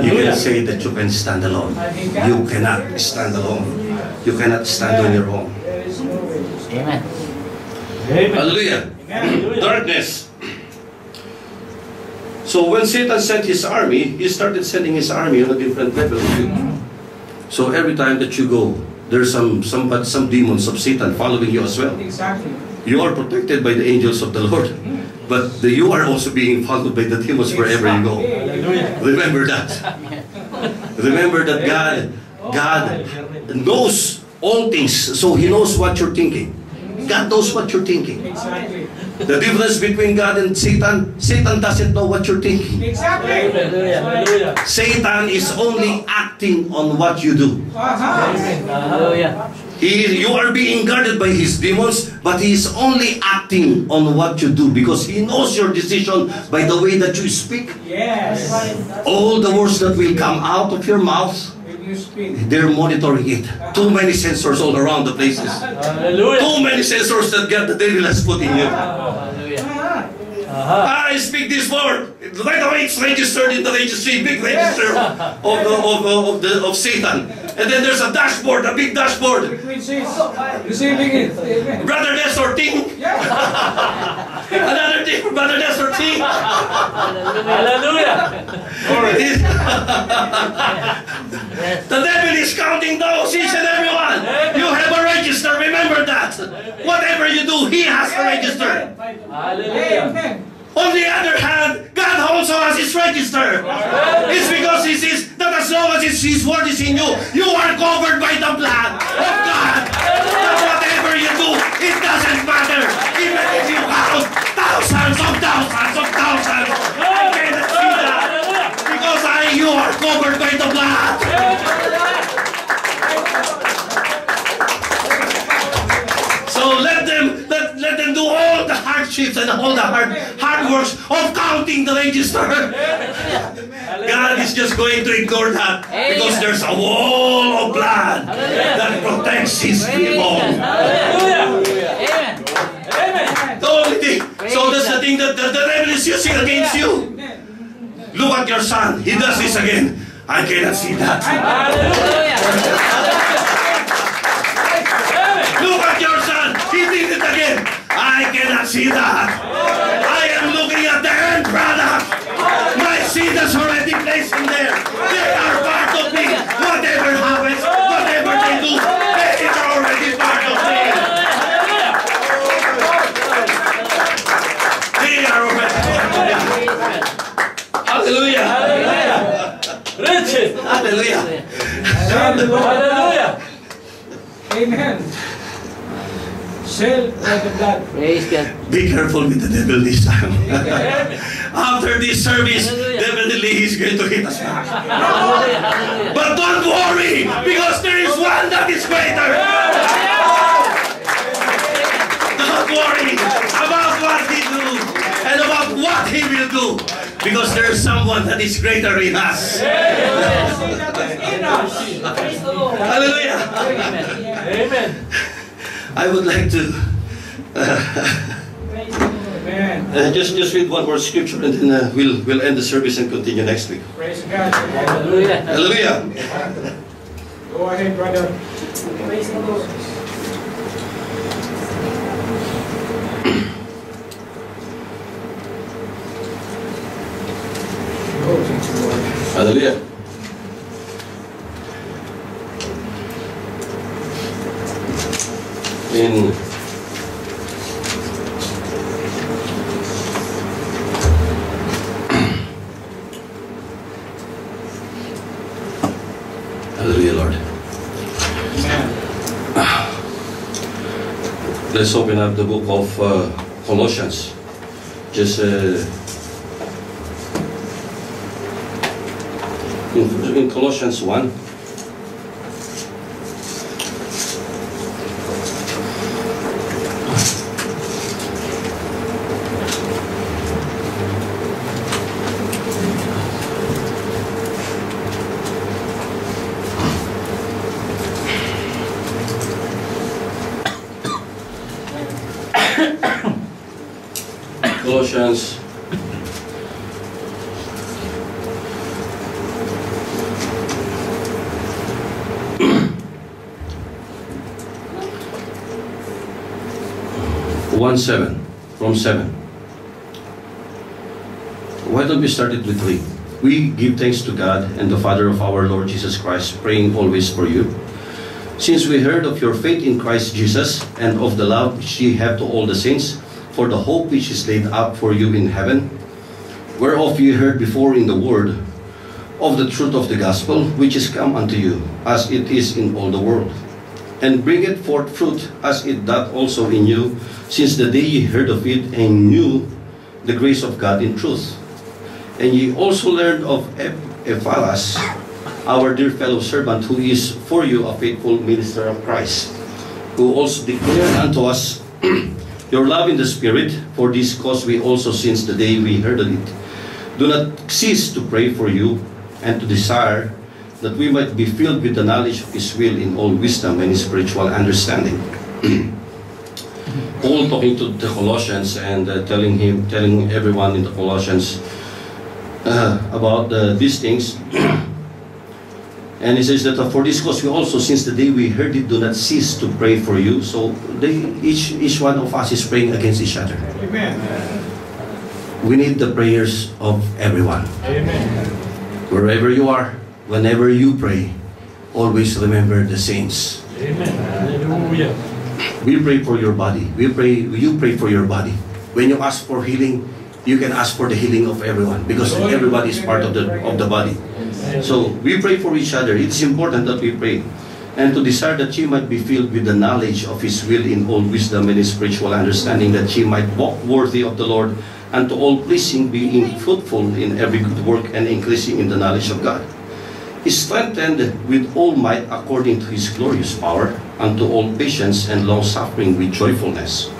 you can say that you can stand alone. You cannot stand alone. You cannot stand on your own. There is no way. Amen. Amen. Hallelujah. Hallelujah. Darkness. So when Satan sent his army, he started sending his army on a different level. So every time that you go, there's some some but some demons of Satan following you as well. Exactly. You are protected by the angels of the Lord, but the, you are also being followed by the demons wherever you go. Remember that. Remember that God, God oh, knows all things, so He knows what you're thinking. God knows what you're thinking. Exactly. The difference between God and Satan, Satan doesn't know what you're thinking. Exactly. Hallelujah. Hallelujah. Satan is only acting on what you do. Aha. Hallelujah. He, you are being guarded by his demons, but he is only acting on what you do because he knows your decision by the way that you speak. Yes. All the words that will come out of your mouth. They're monitoring it. Too many sensors all around the places. Hallelujah. Too many sensors that God the devil has put in you. Oh, hallelujah. Aha. Aha. I speak this word. Right away, it's registered in the registry, big register of, the, of, of, of, the, of Satan. And then there's a dashboard, a big dashboard. Frequencies. Receiving it. Amen. Brother Nestor Ting, Yeah. another thing, Brother Nestor Ting. Hallelujah. Yes. The devil is counting those, each and every one. You have a register, remember that. Whatever you do, he has a register. Hallelujah. On the other hand, God also has his register. It's because he says that as long as his, his word is in you, you are covered by the blood of God. That whatever you do, it doesn't matter. Even if you count thousands of thousands of thousands, I cannot see that. Because I, you are covered by the blood. Hardships and all the hard hard works of counting the register. God is just going to ignore that because there's a wall of blood that protects His people. Hallelujah. Amen. The. So that's the thing that the, the devil is using against you. Look at your son. He does this again. I cannot see that. Hallelujah. Look at your son. He did it again. I cannot see that. I am looking at the end product. My seed is already placed in there. They are part of me. Whatever happens, whatever they do, they are already part of me. They are already part of me. Hallelujah. Riches. Hallelujah. Hallelujah. Amen. Sealed by the blood. Praise God. Be careful with the devil this time. After this service, Hallelujah. definitely he's going to hit us back. Hallelujah. Hallelujah. But don't worry, because there is one that is greater. Don't worry about what he do and about what he will do, because there is someone that is greater in us. See that is in us. Hallelujah. Amen. Amen. I would like to Amen. Uh, just just read one more scripture and then uh, we'll we'll end the service and continue next week. Praise God. Hallelujah. Hallelujah. Go ahead, brother. Thank you, Lord. Hallelujah. In Hallelujah, Lord. Amen. Let's open up the book of uh, Colossians. Just uh, in, in Colossians 1. Colossians one seven from seven. Why don't we start it with three? We give thanks to God and the Father of our Lord Jesus Christ, praying always for you. Since we heard of your faith in Christ Jesus and of the love which ye have to all the saints, for the hope which is laid up for you in heaven, whereof ye heard before in the word of the truth of the gospel, which is come unto you, as it is in all the world. And bringeth forth fruit, as it doth also in you, since the day ye heard of it and knew the grace of God in truth. And ye also learned of Ep- Epaphras, our dear fellow servant, who is for you a faithful minister of Christ, who also declared unto us your love in the Spirit. For this cause we also, since the day we heard of it, do not cease to pray for you and to desire that we might be filled with the knowledge of His will in all wisdom and spiritual understanding. Paul talking to the Colossians and uh, telling him, telling everyone in the Colossians uh, about uh, these things. and he says that uh, for this cause we also, since the day we heard it, do not cease to pray for you. So they, each each one of us is praying against each other. Amen. We need the prayers of everyone. Amen. Wherever you are, whenever you pray, always remember the saints. Amen. Hallelujah. We pray for your body. We pray, you pray for your body. When you ask for healing, you can ask for the healing of everyone because oh, everybody is part of the of the body. So we pray for each other. It's important that we pray. And to desire that ye might be filled with the knowledge of His will in all wisdom and in spiritual understanding, that ye might walk worthy of the Lord, and to all pleasing, being fruitful in every good work and increasing in the knowledge of God. Is strengthened with all might according to His glorious power, unto all patience and long suffering with joyfulness.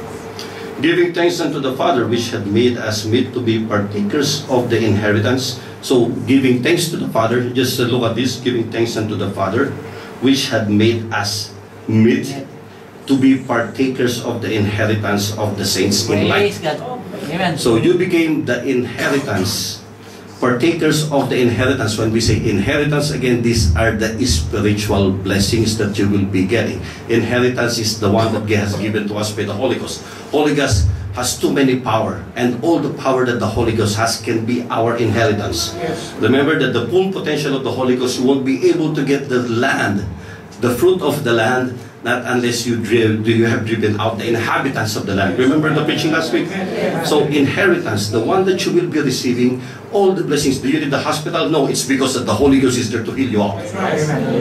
Giving thanks unto the Father which had made us meet to be partakers of the inheritance. So giving thanks to the Father, just uh, look at this, giving thanks unto the Father which had made us meet to be partakers of the inheritance of the saints in light. So you became the inheritance, partakers of the inheritance. When we say inheritance, again, these are the spiritual blessings that you will be getting. Inheritance is the one that God has given to us by the Holy Ghost. Holy Ghost has too many power, and all the power that the Holy Ghost has can be our inheritance. Yes. Remember that the full potential of the Holy Ghost, you won't be able to get the land, the fruit of the land, not unless you drive, do you have driven out the inhabitants of the land. Remember the preaching last week? So inheritance, the one that you will be receiving, all the blessings. Do you need the hospital? No, it's because the Holy Ghost is there to heal you up.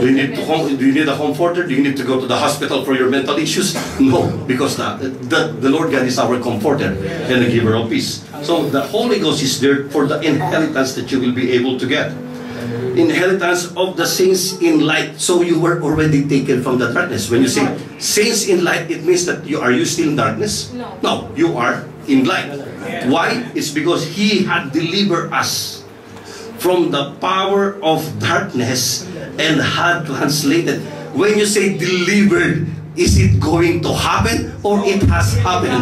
Do you need to home, do you need a comforter? Do you need to go to the hospital for your mental issues? No, because the, the, the Lord God is our comforter and the giver of peace. So the Holy Ghost is there for the inheritance that you will be able to get. Inheritance of the saints in light. So you were already taken from the darkness. When you say saints in light, it means that you are you still in darkness? No. No, you are in light. Why? It's because He had delivered us from the power of darkness and had translated. When you say delivered, is it going to happen or it has happened?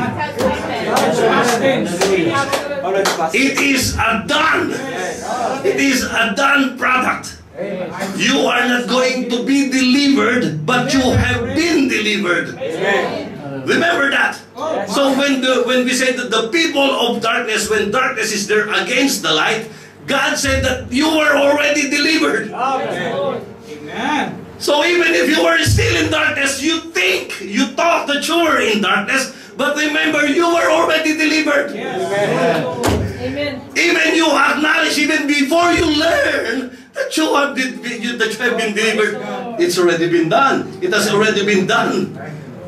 It is a done. It is a done product. You are not going to be delivered, but you have been delivered. Remember that. So when the, when we say that the people of darkness, when darkness is there against the light, God said that you were already delivered. Amen. So even if you were still in darkness, you think, you thought that you were in darkness, but remember you were already delivered. Amen. Even you acknowledge, even before you learn that you have that you have been delivered, it's already been done. It has already been done.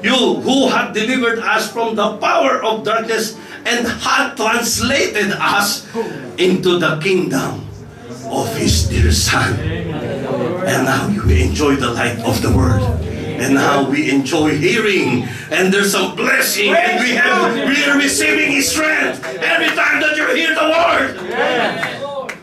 You who had delivered us from the power of darkness and had translated us into the kingdom of His dear Son. And now you enjoy the light of the Word. And now we enjoy hearing, and there's some blessing, and we have we are receiving His strength every time that you hear the Word.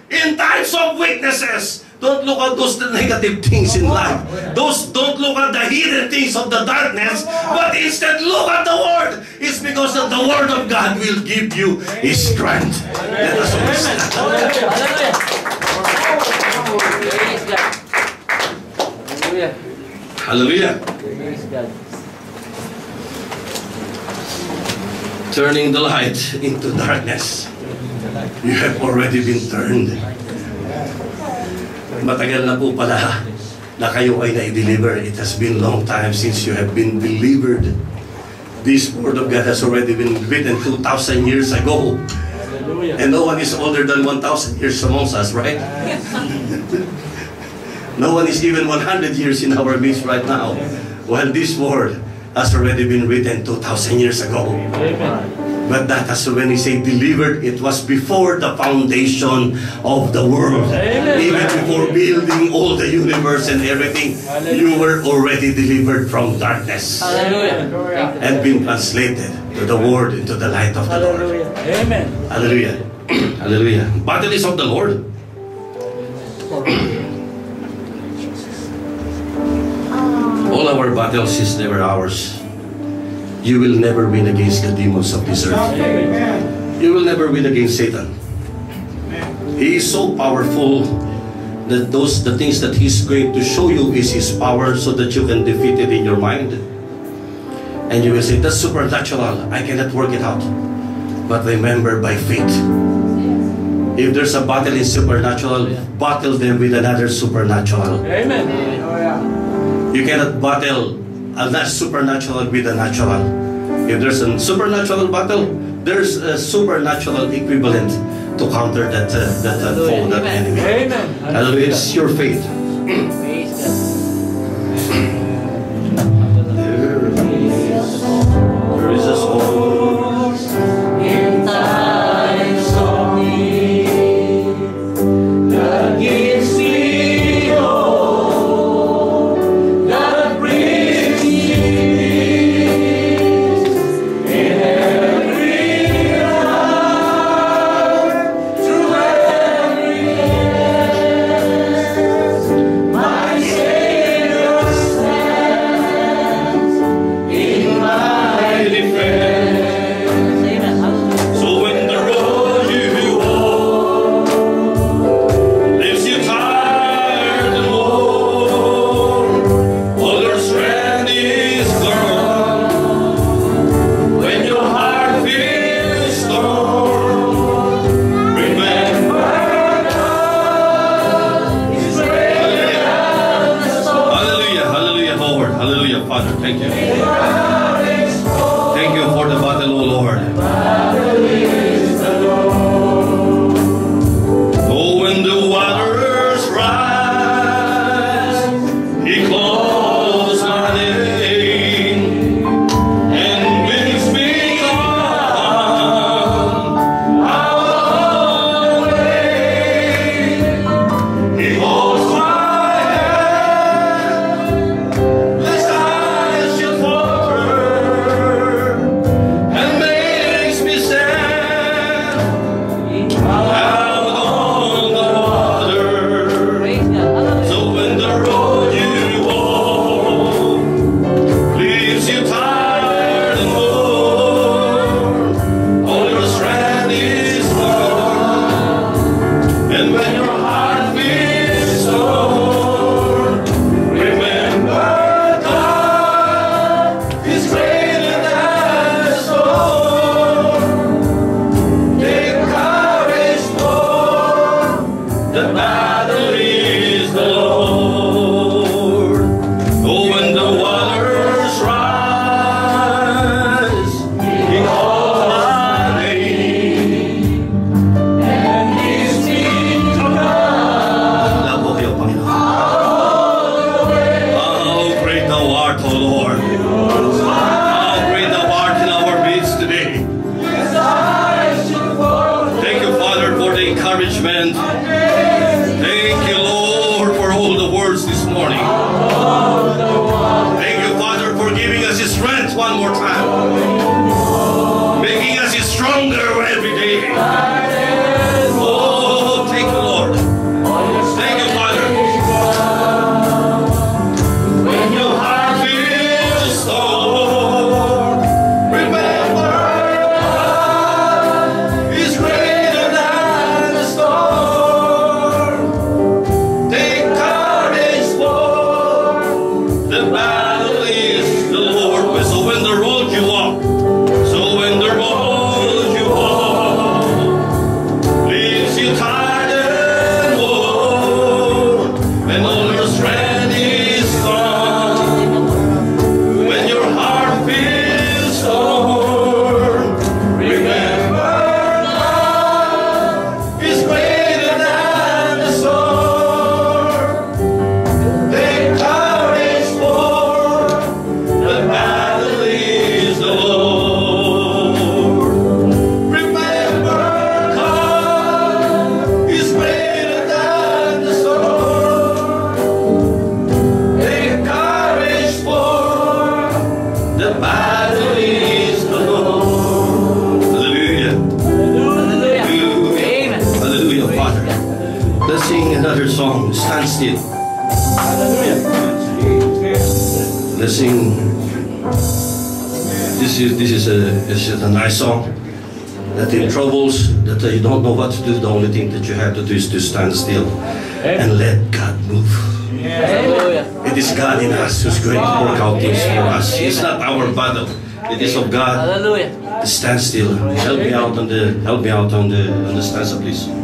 In times of weaknesses, don't look at those negative things in life. Those don't look at the hidden things of the darkness, but instead look at the Word. It's because of the Word of God will give you His strength. Let us. Hallelujah. Hallelujah. Hallelujah. Praise God. Turning the light into darkness. You have already been turned. Matagal na po pala na kayo ay na-deliver. It has been long time since you have been delivered. This word of God has already been written 2,000 years ago. And no one is older than 1,000 years amongst us, right? no one is even 100 years in our midst right now. While this word has already been written 2,000 years ago. Amen. But that is when he said delivered, it was before the foundation of the world. Amen. Even before building all the universe and everything, you were already delivered from darkness Hallelujah. and been translated to the word, into the light of the Lord. Hallelujah. Amen. Hallelujah. Hallelujah. Battle is of the Lord. All our battles is never ours. You will never win against the demons of this earth. You will never win against Satan. He is so powerful that those the things that he's going to show you is his power so that you can defeat it in your mind. And you will say, that's supernatural. I cannot work it out. But remember by faith. If there's a battle in supernatural, battle them with another supernatural. Amen. Oh, you cannot battle a not supernatural with a natural. If there's a supernatural battle, there's a supernatural equivalent to counter that uh, that uh, foe, that enemy. Amen. Hallelujah. It's your faith. stand. Help me out on the help me out on the on the stanza, please.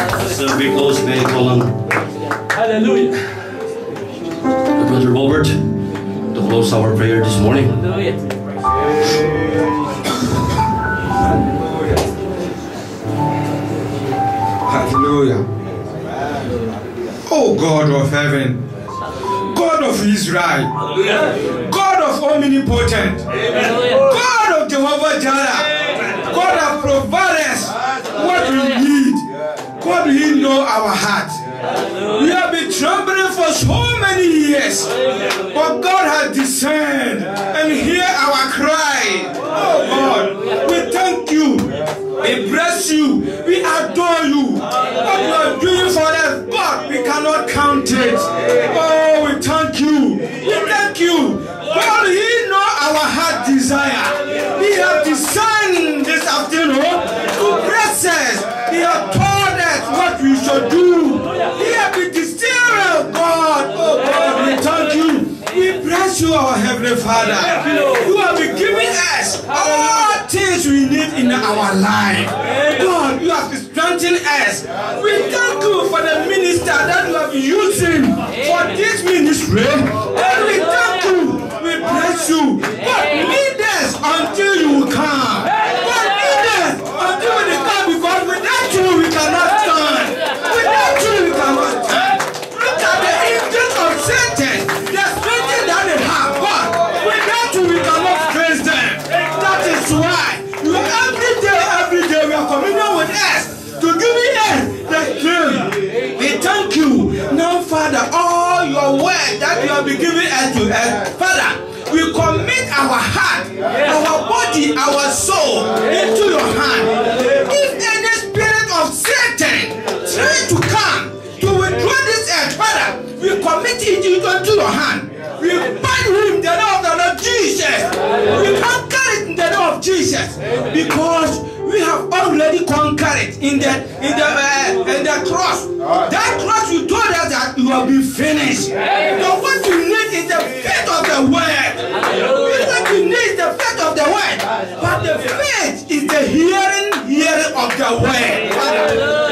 So we close by calling Hallelujah. Brother Robert to close our prayer this morning. Hallelujah. Hallelujah. Oh God of heaven, God of Israel, God of omnipotent, God of Jehovah Jireh, God of providence, what we need, God He know our heart. We have been trembling for so many years, but God has discerned and hear our cry. Oh God, we thank you. We bless you. We adore you. What you are doing for us, God, we cannot count it. Oh, we thank you. We thank you. God, He know our heart desire. He has designed this afternoon you, our Heavenly Father. You have been giving us all things we need in our life. God, you have strengthened us. We thank you for the minister that you have been using for this ministry. And we thank you. We bless you. God, lead us until you come. Father, all your word that you have been giving us to us, Father, we commit our heart, our body, our soul into your hand. If any spirit of Satan try to come to withdraw this earth, Father, we commit it into your hand. We bind him in the name of the Lord Jesus. We conquer it in the name of Jesus because we have already conquered it in the in the uh, in the cross. That cross you told us that you have been finished. So what you need is the faith of the word. What you need is the faith of the word. But the faith is the hearing hearing of the word.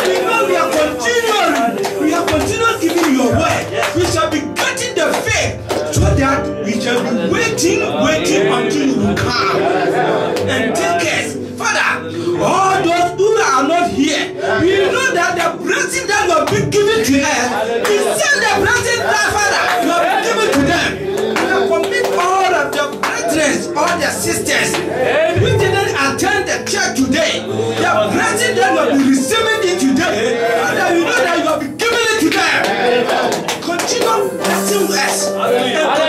We know we are continuing. We are continuing giving your word. We shall be getting the faith so that we shall be waiting, waiting until you will come. And take All those who are not here, we know that the blessing that you have been giving to us, we send the blessing that Father you have given to them. We commit all of the brethren, all the sisters, who didn't attend the church today, the blessing that you have been receiving it today, Father, you know that you have been giving it to them. Continue blessing us.